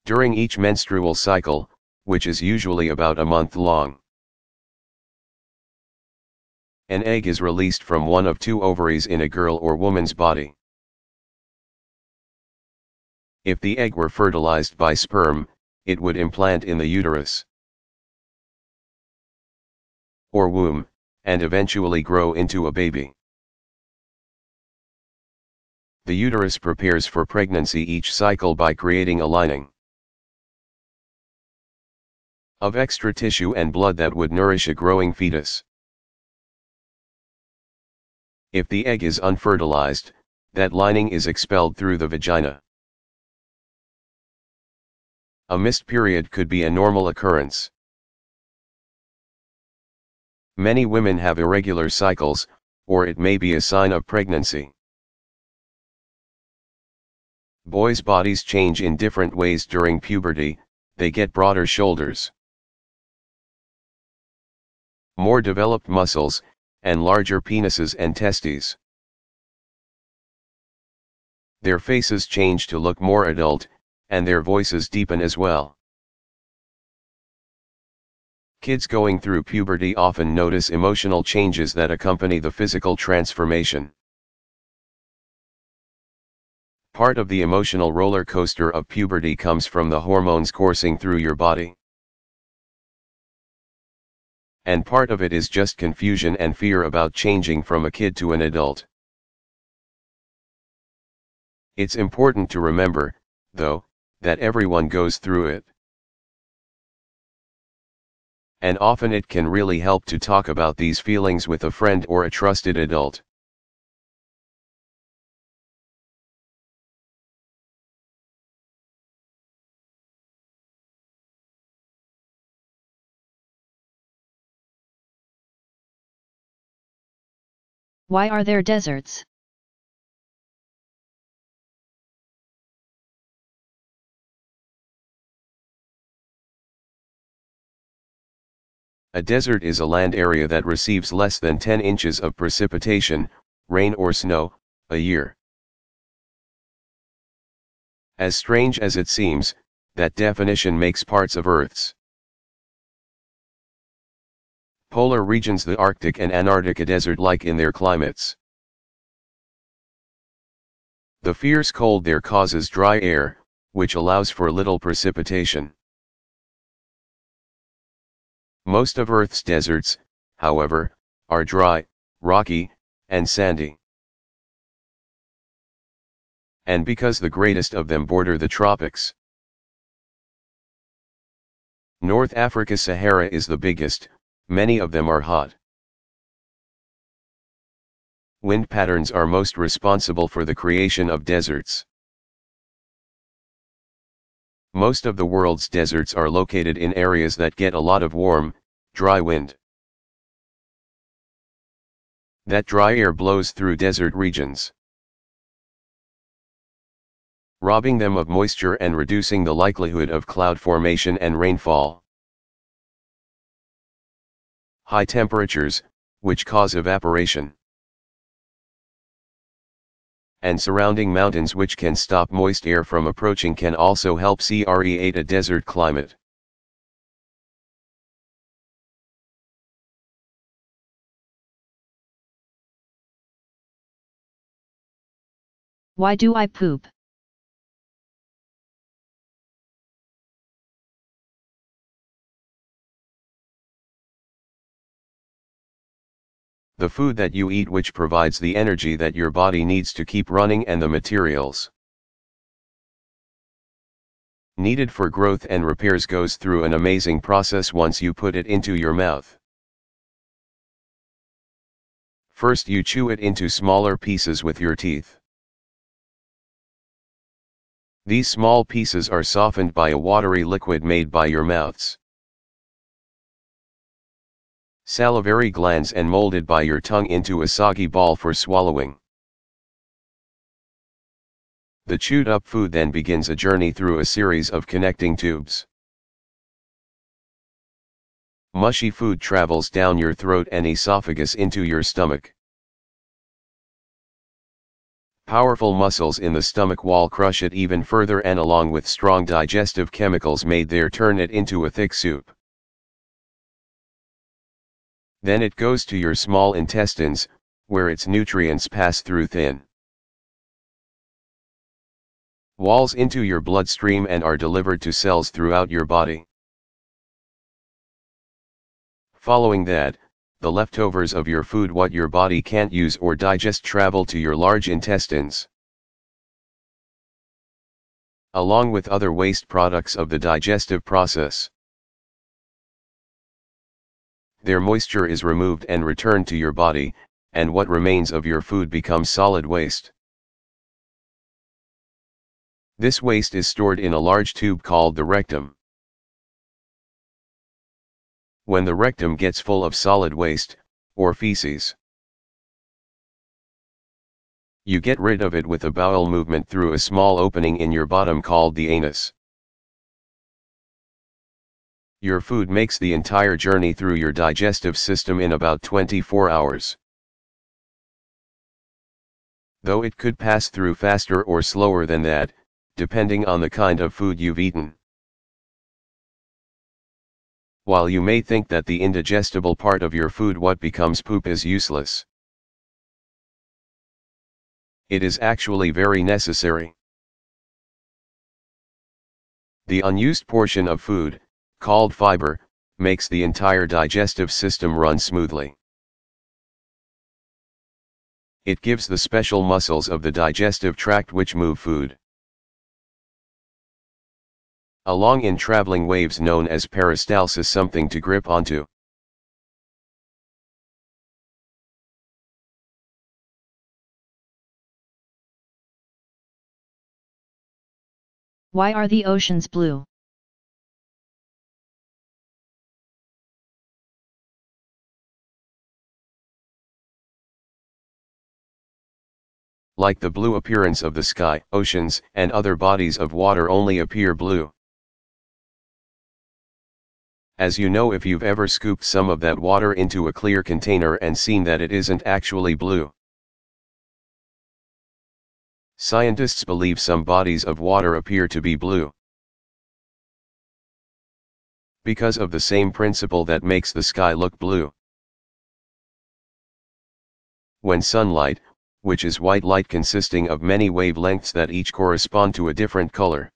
During each menstrual cycle, which is usually about a month long. An egg is released from one of two ovaries in a girl or woman's body. If the egg were fertilized by sperm, it would implant in the uterus or womb, and eventually grow into a baby. The uterus prepares for pregnancy each cycle by creating a lining of extra tissue and blood that would nourish a growing fetus. If the egg is unfertilized, that lining is expelled through the vagina. A missed period could be a normal occurrence. Many women have irregular cycles, or it may be a sign of pregnancy. Boys' bodies change in different ways during puberty, they get broader shoulders more developed muscles, and larger penises and testes. Their faces change to look more adult, and their voices deepen as well. Kids going through puberty often notice emotional changes that accompany the physical transformation. Part of the emotional roller coaster of puberty comes from the hormones coursing through your body and part of it is just confusion and fear about changing from a kid to an adult. It's important to remember, though, that everyone goes through it. And often it can really help to talk about these feelings with a friend or a trusted adult. Why are there deserts? A desert is a land area that receives less than 10 inches of precipitation, rain or snow, a year. As strange as it seems, that definition makes parts of Earth's polar regions the Arctic and Antarctica desert-like in their climates. The fierce cold there causes dry air, which allows for little precipitation. Most of Earth's deserts, however, are dry, rocky, and sandy. And because the greatest of them border the tropics. North Africa Sahara is the biggest, many of them are hot. Wind patterns are most responsible for the creation of deserts. Most of the world's deserts are located in areas that get a lot of warm, dry wind. That dry air blows through desert regions, robbing them of moisture and reducing the likelihood of cloud formation and rainfall. High temperatures, which cause evaporation and surrounding mountains which can stop moist air from approaching can also help create a desert climate. Why do I poop? the food that you eat which provides the energy that your body needs to keep running and the materials needed for growth and repairs goes through an amazing process once you put it into your mouth. First you chew it into smaller pieces with your teeth. These small pieces are softened by a watery liquid made by your mouths salivary glands and molded by your tongue into a soggy ball for swallowing. The chewed up food then begins a journey through a series of connecting tubes. Mushy food travels down your throat and esophagus into your stomach. Powerful muscles in the stomach wall crush it even further and along with strong digestive chemicals made there turn it into a thick soup. Then it goes to your small intestines, where its nutrients pass through thin walls into your bloodstream and are delivered to cells throughout your body. Following that, the leftovers of your food what your body can't use or digest travel to your large intestines. Along with other waste products of the digestive process their moisture is removed and returned to your body, and what remains of your food becomes solid waste. This waste is stored in a large tube called the rectum. When the rectum gets full of solid waste, or feces, you get rid of it with a bowel movement through a small opening in your bottom called the anus. Your food makes the entire journey through your digestive system in about 24 hours. Though it could pass through faster or slower than that, depending on the kind of food you've eaten. While you may think that the indigestible part of your food what becomes poop is useless. It is actually very necessary. The unused portion of food, called fiber, makes the entire digestive system run smoothly. It gives the special muscles of the digestive tract which move food along in traveling waves known as peristalsis something to grip onto. Why are the oceans blue? like the blue appearance of the sky, oceans, and other bodies of water only appear blue. As you know if you've ever scooped some of that water into a clear container and seen that it isn't actually blue. Scientists believe some bodies of water appear to be blue. Because of the same principle that makes the sky look blue. When sunlight, which is white light consisting of many wavelengths that each correspond to a different color,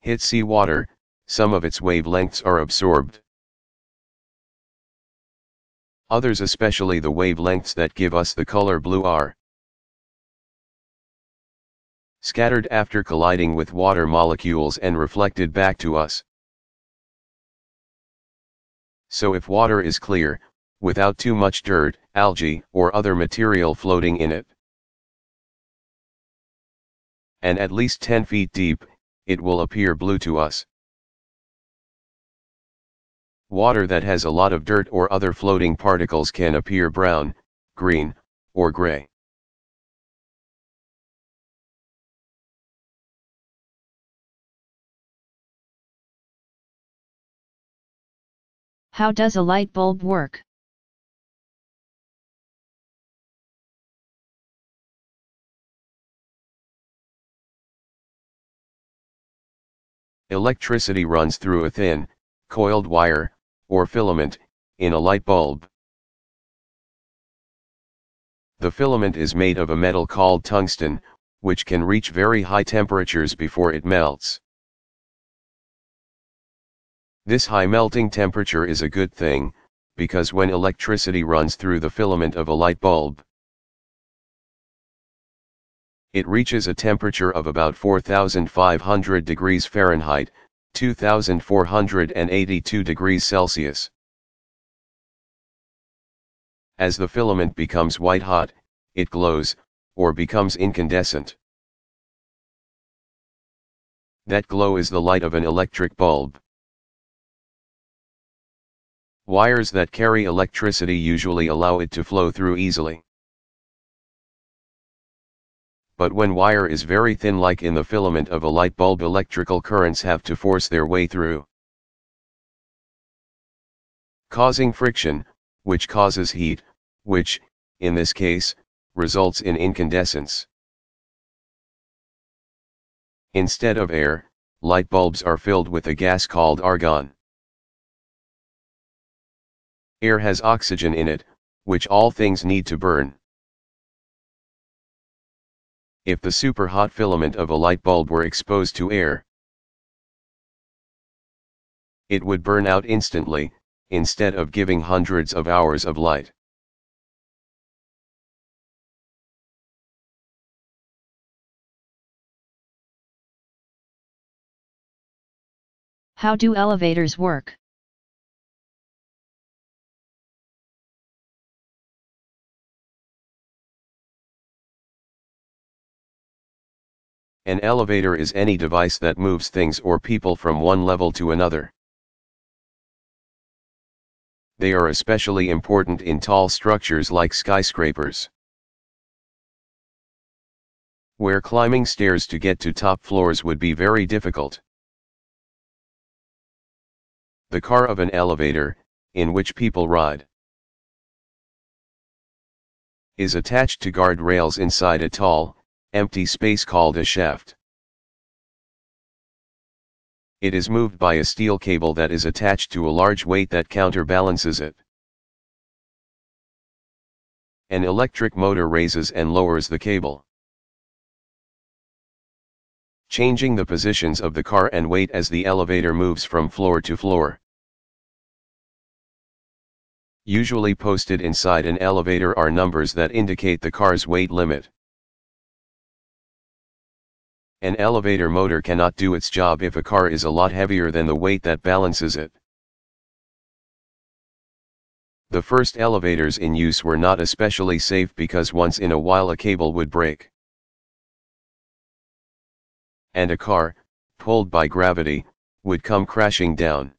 hits sea water, some of its wavelengths are absorbed. Others especially the wavelengths that give us the color blue are scattered after colliding with water molecules and reflected back to us. So if water is clear, without too much dirt, algae, or other material floating in it, and at least 10 feet deep, it will appear blue to us. Water that has a lot of dirt or other floating particles can appear brown, green, or gray. How does a light bulb work? Electricity runs through a thin, coiled wire, or filament, in a light bulb. The filament is made of a metal called tungsten, which can reach very high temperatures before it melts. This high melting temperature is a good thing, because when electricity runs through the filament of a light bulb, it reaches a temperature of about 4500 degrees Fahrenheit, 2482 degrees Celsius. As the filament becomes white hot, it glows, or becomes incandescent. That glow is the light of an electric bulb. Wires that carry electricity usually allow it to flow through easily. But when wire is very thin like in the filament of a light bulb electrical currents have to force their way through. Causing friction, which causes heat, which, in this case, results in incandescence. Instead of air, light bulbs are filled with a gas called argon. Air has oxygen in it, which all things need to burn. If the super-hot filament of a light bulb were exposed to air, it would burn out instantly, instead of giving hundreds of hours of light. How do elevators work? An elevator is any device that moves things or people from one level to another. They are especially important in tall structures like skyscrapers. Where climbing stairs to get to top floors would be very difficult. The car of an elevator, in which people ride, is attached to guard rails inside a tall, empty space called a shaft. It is moved by a steel cable that is attached to a large weight that counterbalances it. An electric motor raises and lowers the cable. Changing the positions of the car and weight as the elevator moves from floor to floor. Usually posted inside an elevator are numbers that indicate the car's weight limit. An elevator motor cannot do its job if a car is a lot heavier than the weight that balances it. The first elevators in use were not especially safe because once in a while a cable would break. And a car, pulled by gravity, would come crashing down.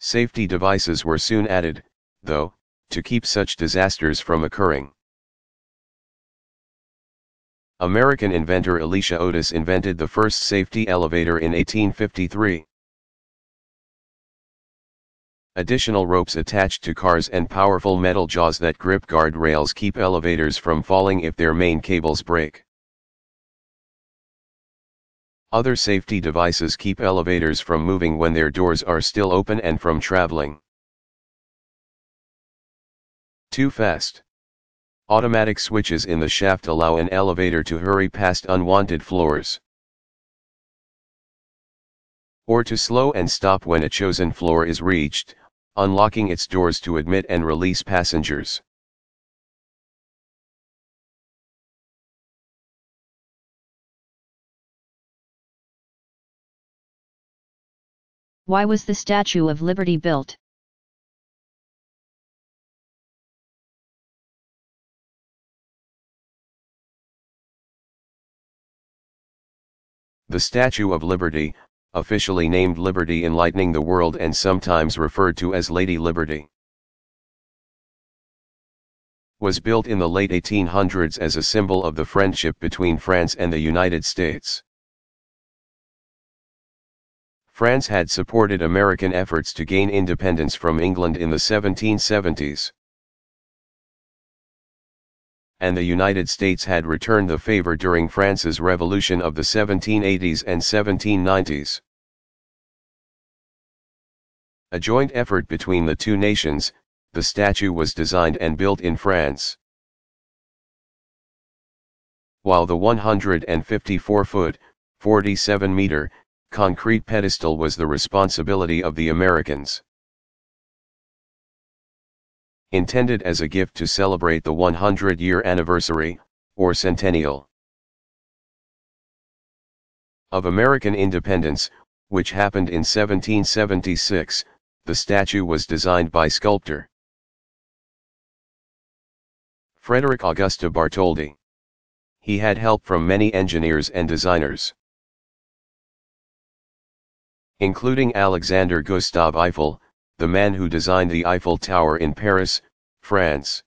Safety devices were soon added, though, to keep such disasters from occurring. American inventor Elisha Otis invented the first safety elevator in 1853. Additional ropes attached to cars and powerful metal jaws that grip guardrails keep elevators from falling if their main cables break. Other safety devices keep elevators from moving when their doors are still open and from traveling. Too fast. Automatic switches in the shaft allow an elevator to hurry past unwanted floors. Or to slow and stop when a chosen floor is reached, unlocking its doors to admit and release passengers. Why was the Statue of Liberty built? The Statue of Liberty, officially named Liberty Enlightening the World and sometimes referred to as Lady Liberty, was built in the late 1800s as a symbol of the friendship between France and the United States. France had supported American efforts to gain independence from England in the 1770s and the United States had returned the favor during France's Revolution of the 1780s and 1790s. A joint effort between the two nations, the statue was designed and built in France. While the 154-foot, 47-meter, concrete pedestal was the responsibility of the Americans intended as a gift to celebrate the 100-year anniversary, or centennial, of American independence, which happened in 1776, the statue was designed by sculptor Frederick Auguste Bartholdi. He had help from many engineers and designers, including Alexander Gustave Eiffel, the man who designed the Eiffel Tower in Paris, France.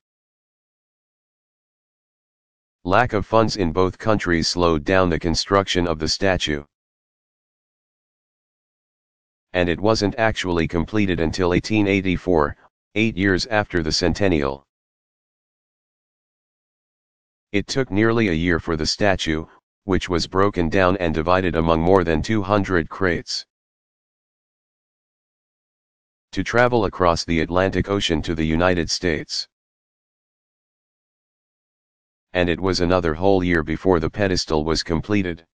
Lack of funds in both countries slowed down the construction of the statue. And it wasn't actually completed until 1884, eight years after the centennial. It took nearly a year for the statue, which was broken down and divided among more than 200 crates to travel across the Atlantic Ocean to the United States. And it was another whole year before the pedestal was completed.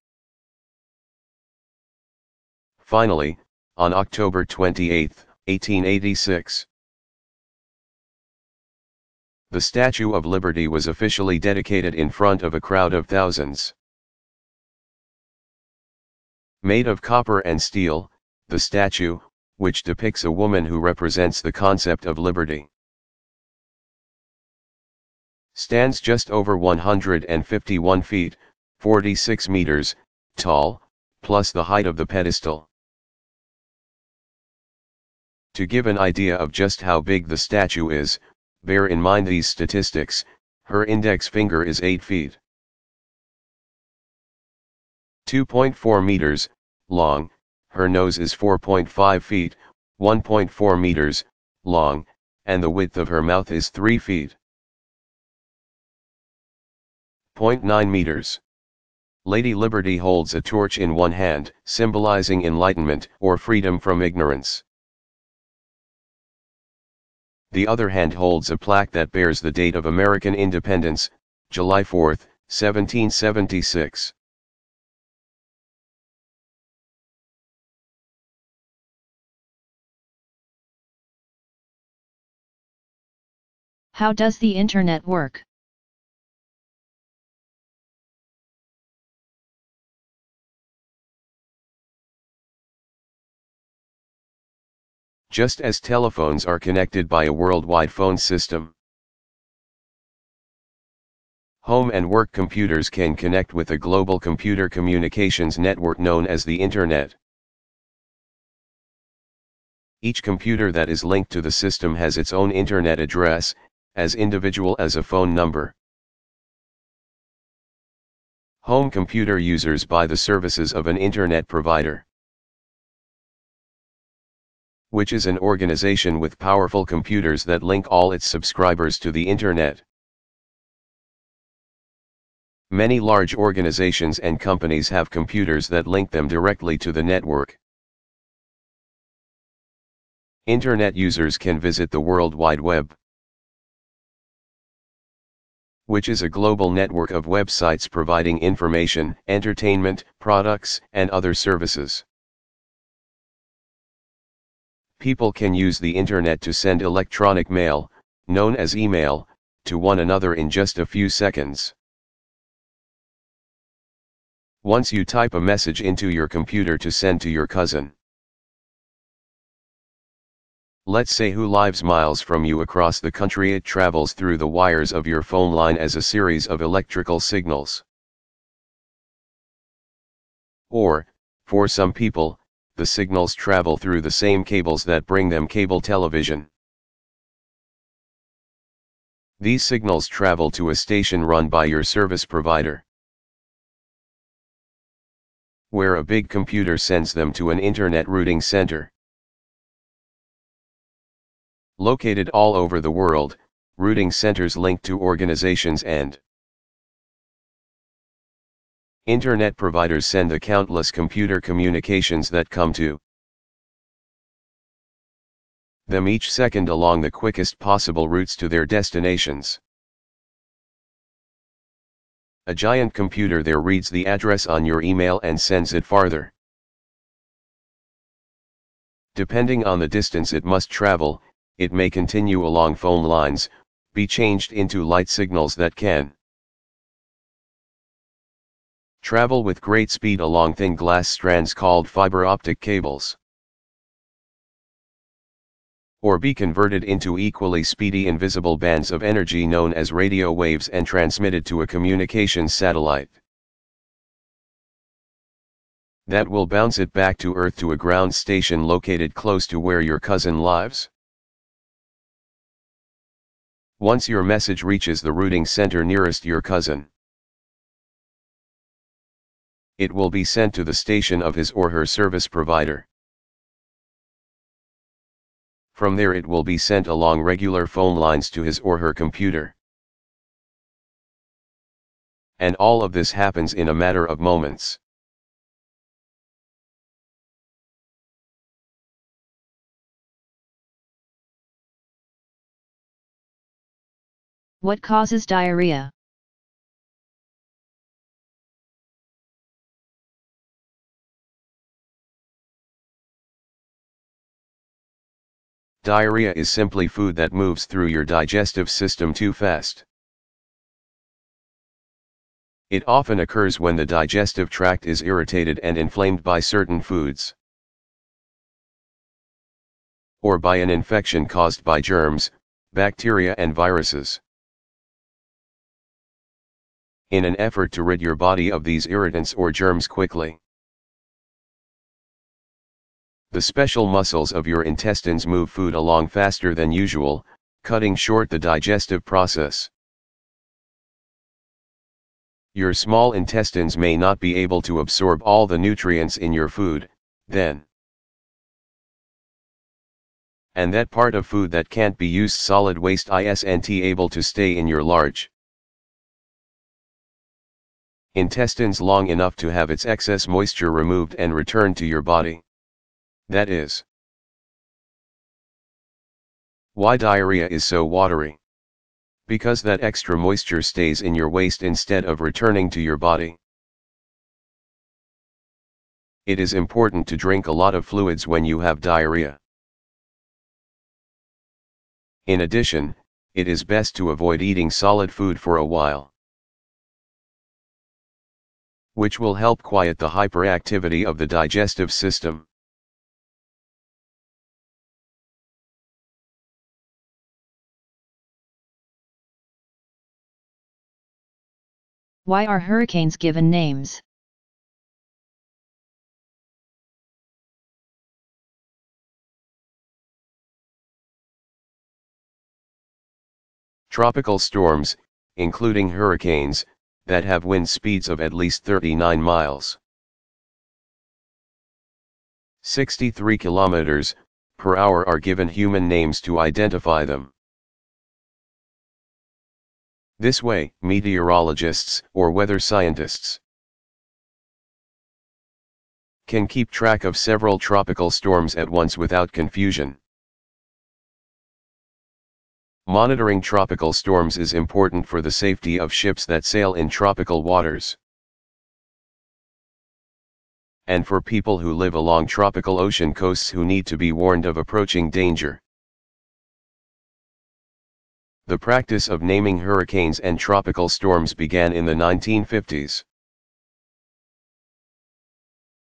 Finally, on October 28, 1886, the Statue of Liberty was officially dedicated in front of a crowd of thousands. Made of copper and steel, the statue, which depicts a woman who represents the concept of liberty. Stands just over 151 feet, 46 meters, tall, plus the height of the pedestal. To give an idea of just how big the statue is, bear in mind these statistics, her index finger is 8 feet. 2.4 meters, long, her nose is 4.5 feet, 1.4 meters, long, and the width of her mouth is 3 feet. 0.9 meters. Lady Liberty holds a torch in one hand, symbolizing enlightenment or freedom from ignorance. The other hand holds a plaque that bears the date of American independence, July 4, 1776. How does the Internet work? Just as telephones are connected by a worldwide phone system. Home and work computers can connect with a global computer communications network known as the Internet. Each computer that is linked to the system has its own Internet address, as individual as a phone number. Home computer users buy the services of an internet provider. which is an organization with powerful computers that link all its subscribers to the Internet. Many large organizations and companies have computers that link them directly to the network. Internet users can visit the World Wide Web, which is a global network of websites providing information, entertainment, products, and other services. People can use the internet to send electronic mail, known as email, to one another in just a few seconds. Once you type a message into your computer to send to your cousin. Let's say who lives miles from you across the country it travels through the wires of your phone line as a series of electrical signals. Or, for some people, the signals travel through the same cables that bring them cable television. These signals travel to a station run by your service provider. Where a big computer sends them to an internet routing center. Located all over the world, routing centers link to organizations and Internet providers send the countless computer communications that come to them each second along the quickest possible routes to their destinations. A giant computer there reads the address on your email and sends it farther. Depending on the distance it must travel, it may continue along phone lines, be changed into light signals that can travel with great speed along thin glass strands called fiber optic cables. Or be converted into equally speedy invisible bands of energy known as radio waves and transmitted to a communications satellite. That will bounce it back to Earth to a ground station located close to where your cousin lives. Once your message reaches the routing center nearest your cousin, it will be sent to the station of his or her service provider. From there it will be sent along regular phone lines to his or her computer. And all of this happens in a matter of moments. What causes diarrhea? Diarrhea is simply food that moves through your digestive system too fast. It often occurs when the digestive tract is irritated and inflamed by certain foods. Or by an infection caused by germs, bacteria and viruses. In an effort to rid your body of these irritants or germs quickly. The special muscles of your intestines move food along faster than usual, cutting short the digestive process. Your small intestines may not be able to absorb all the nutrients in your food, then. And that part of food that can't be used solid waste isn't able to stay in your large intestines long enough to have its excess moisture removed and returned to your body. That is. Why diarrhea is so watery. Because that extra moisture stays in your waste instead of returning to your body. It is important to drink a lot of fluids when you have diarrhea. In addition, it is best to avoid eating solid food for a while. Which will help quiet the hyperactivity of the digestive system. Why are hurricanes given names? Tropical storms, including hurricanes, that have wind speeds of at least 39 miles. 63 kilometers, per hour are given human names to identify them. This way, meteorologists, or weather scientists, can keep track of several tropical storms at once without confusion. Monitoring tropical storms is important for the safety of ships that sail in tropical waters. And for people who live along tropical ocean coasts who need to be warned of approaching danger. The practice of naming hurricanes and tropical storms began in the 1950s.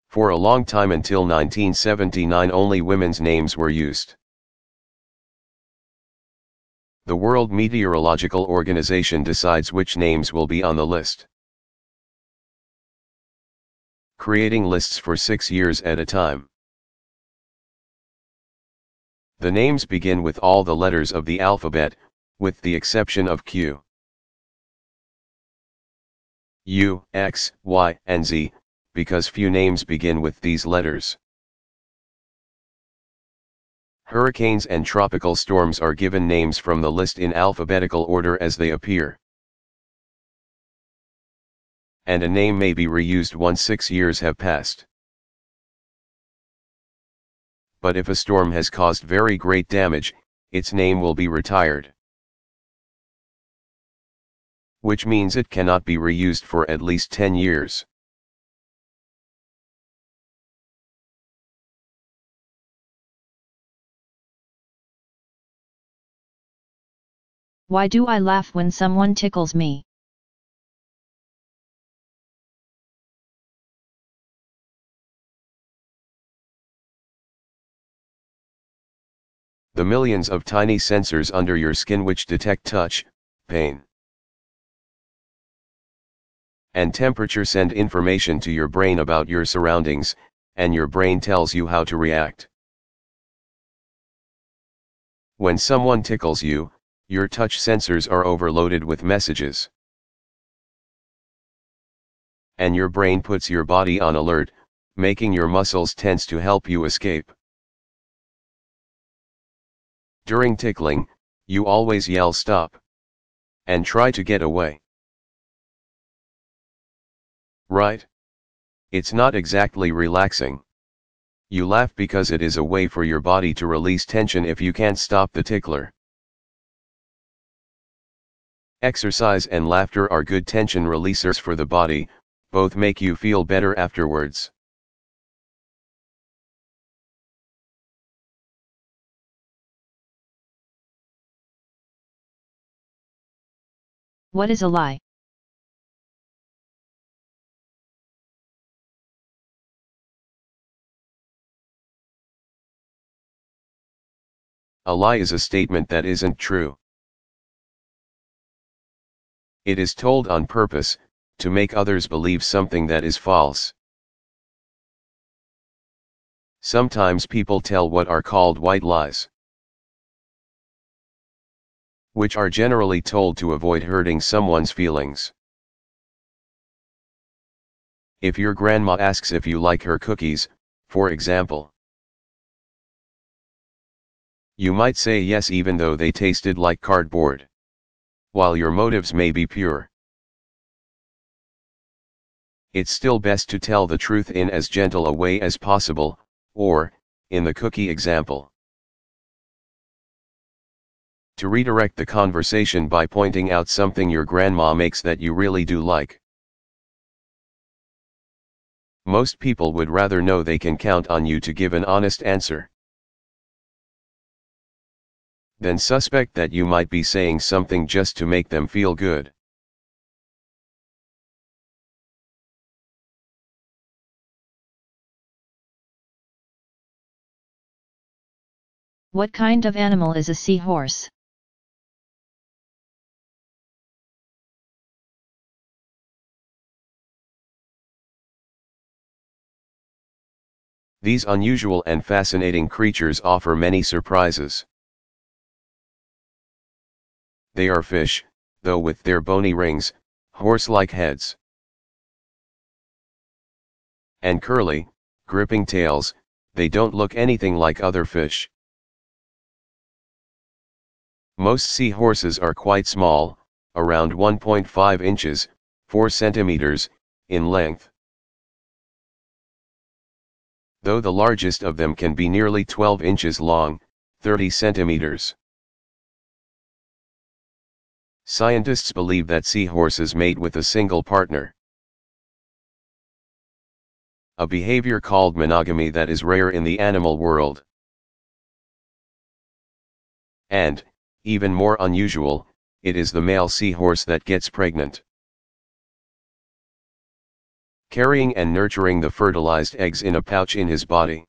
For a long time until 1979 only women's names were used. The World Meteorological Organization decides which names will be on the list. Creating lists for six years at a time. The names begin with all the letters of the alphabet, with the exception of Q. U, X, Y, and Z, because few names begin with these letters. Hurricanes and tropical storms are given names from the list in alphabetical order as they appear. And a name may be reused once six years have passed. But if a storm has caused very great damage, its name will be retired which means it cannot be reused for at least 10 years. Why do I laugh when someone tickles me? The millions of tiny sensors under your skin which detect touch, pain, and temperature send information to your brain about your surroundings, and your brain tells you how to react. When someone tickles you, your touch sensors are overloaded with messages. And your brain puts your body on alert, making your muscles tense to help you escape. During tickling, you always yell stop. And try to get away. Right? It's not exactly relaxing. You laugh because it is a way for your body to release tension if you can't stop the tickler. Exercise and laughter are good tension releasers for the body, both make you feel better afterwards. What is a lie? A lie is a statement that isn't true. It is told on purpose, to make others believe something that is false. Sometimes people tell what are called white lies, which are generally told to avoid hurting someone's feelings. If your grandma asks if you like her cookies, for example, you might say yes even though they tasted like cardboard. While your motives may be pure. It's still best to tell the truth in as gentle a way as possible, or, in the cookie example. To redirect the conversation by pointing out something your grandma makes that you really do like. Most people would rather know they can count on you to give an honest answer then suspect that you might be saying something just to make them feel good. What kind of animal is a seahorse? These unusual and fascinating creatures offer many surprises. They are fish, though with their bony rings, horse-like heads. And curly, gripping tails, they don't look anything like other fish. Most seahorses are quite small, around 1.5 inches, 4 centimeters, in length. Though the largest of them can be nearly 12 inches long, 30 centimeters. Scientists believe that seahorses mate with a single partner. A behavior called monogamy that is rare in the animal world. And, even more unusual, it is the male seahorse that gets pregnant. Carrying and nurturing the fertilized eggs in a pouch in his body.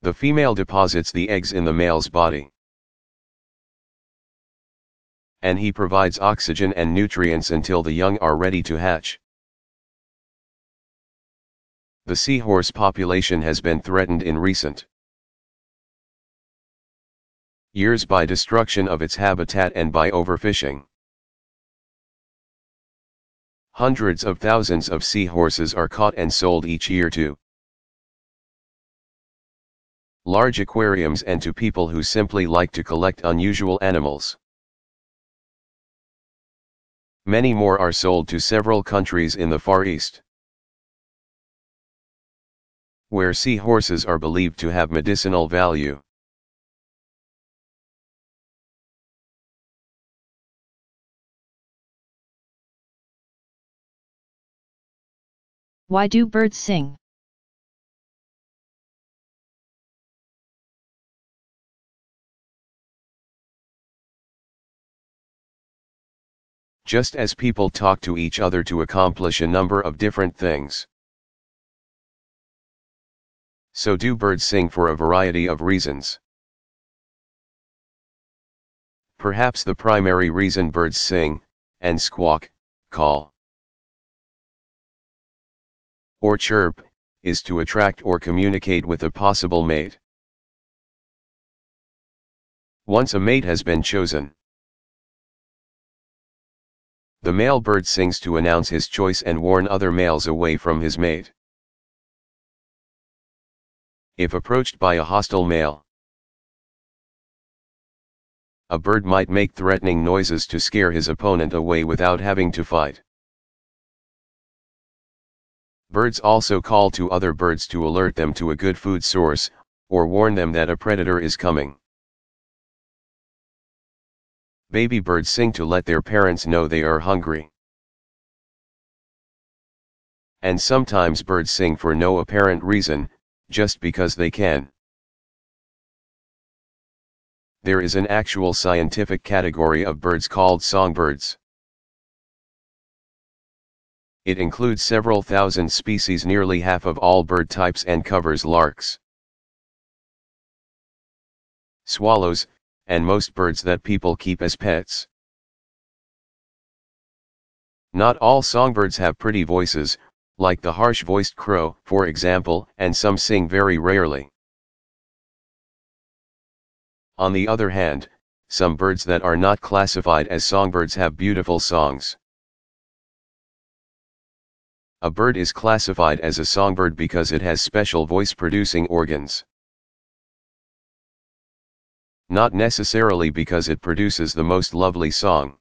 The female deposits the eggs in the male's body and he provides oxygen and nutrients until the young are ready to hatch. The seahorse population has been threatened in recent years by destruction of its habitat and by overfishing. Hundreds of thousands of seahorses are caught and sold each year to large aquariums and to people who simply like to collect unusual animals. Many more are sold to several countries in the Far East. Where seahorses are believed to have medicinal value. Why do birds sing? Just as people talk to each other to accomplish a number of different things. So do birds sing for a variety of reasons. Perhaps the primary reason birds sing, and squawk, call, or chirp, is to attract or communicate with a possible mate. Once a mate has been chosen, the male bird sings to announce his choice and warn other males away from his mate. If approached by a hostile male, a bird might make threatening noises to scare his opponent away without having to fight. Birds also call to other birds to alert them to a good food source, or warn them that a predator is coming. Baby birds sing to let their parents know they are hungry. And sometimes birds sing for no apparent reason, just because they can. There is an actual scientific category of birds called songbirds. It includes several thousand species nearly half of all bird types and covers larks, swallows, and most birds that people keep as pets. Not all songbirds have pretty voices, like the harsh-voiced crow, for example, and some sing very rarely. On the other hand, some birds that are not classified as songbirds have beautiful songs. A bird is classified as a songbird because it has special voice-producing organs not necessarily because it produces the most lovely song.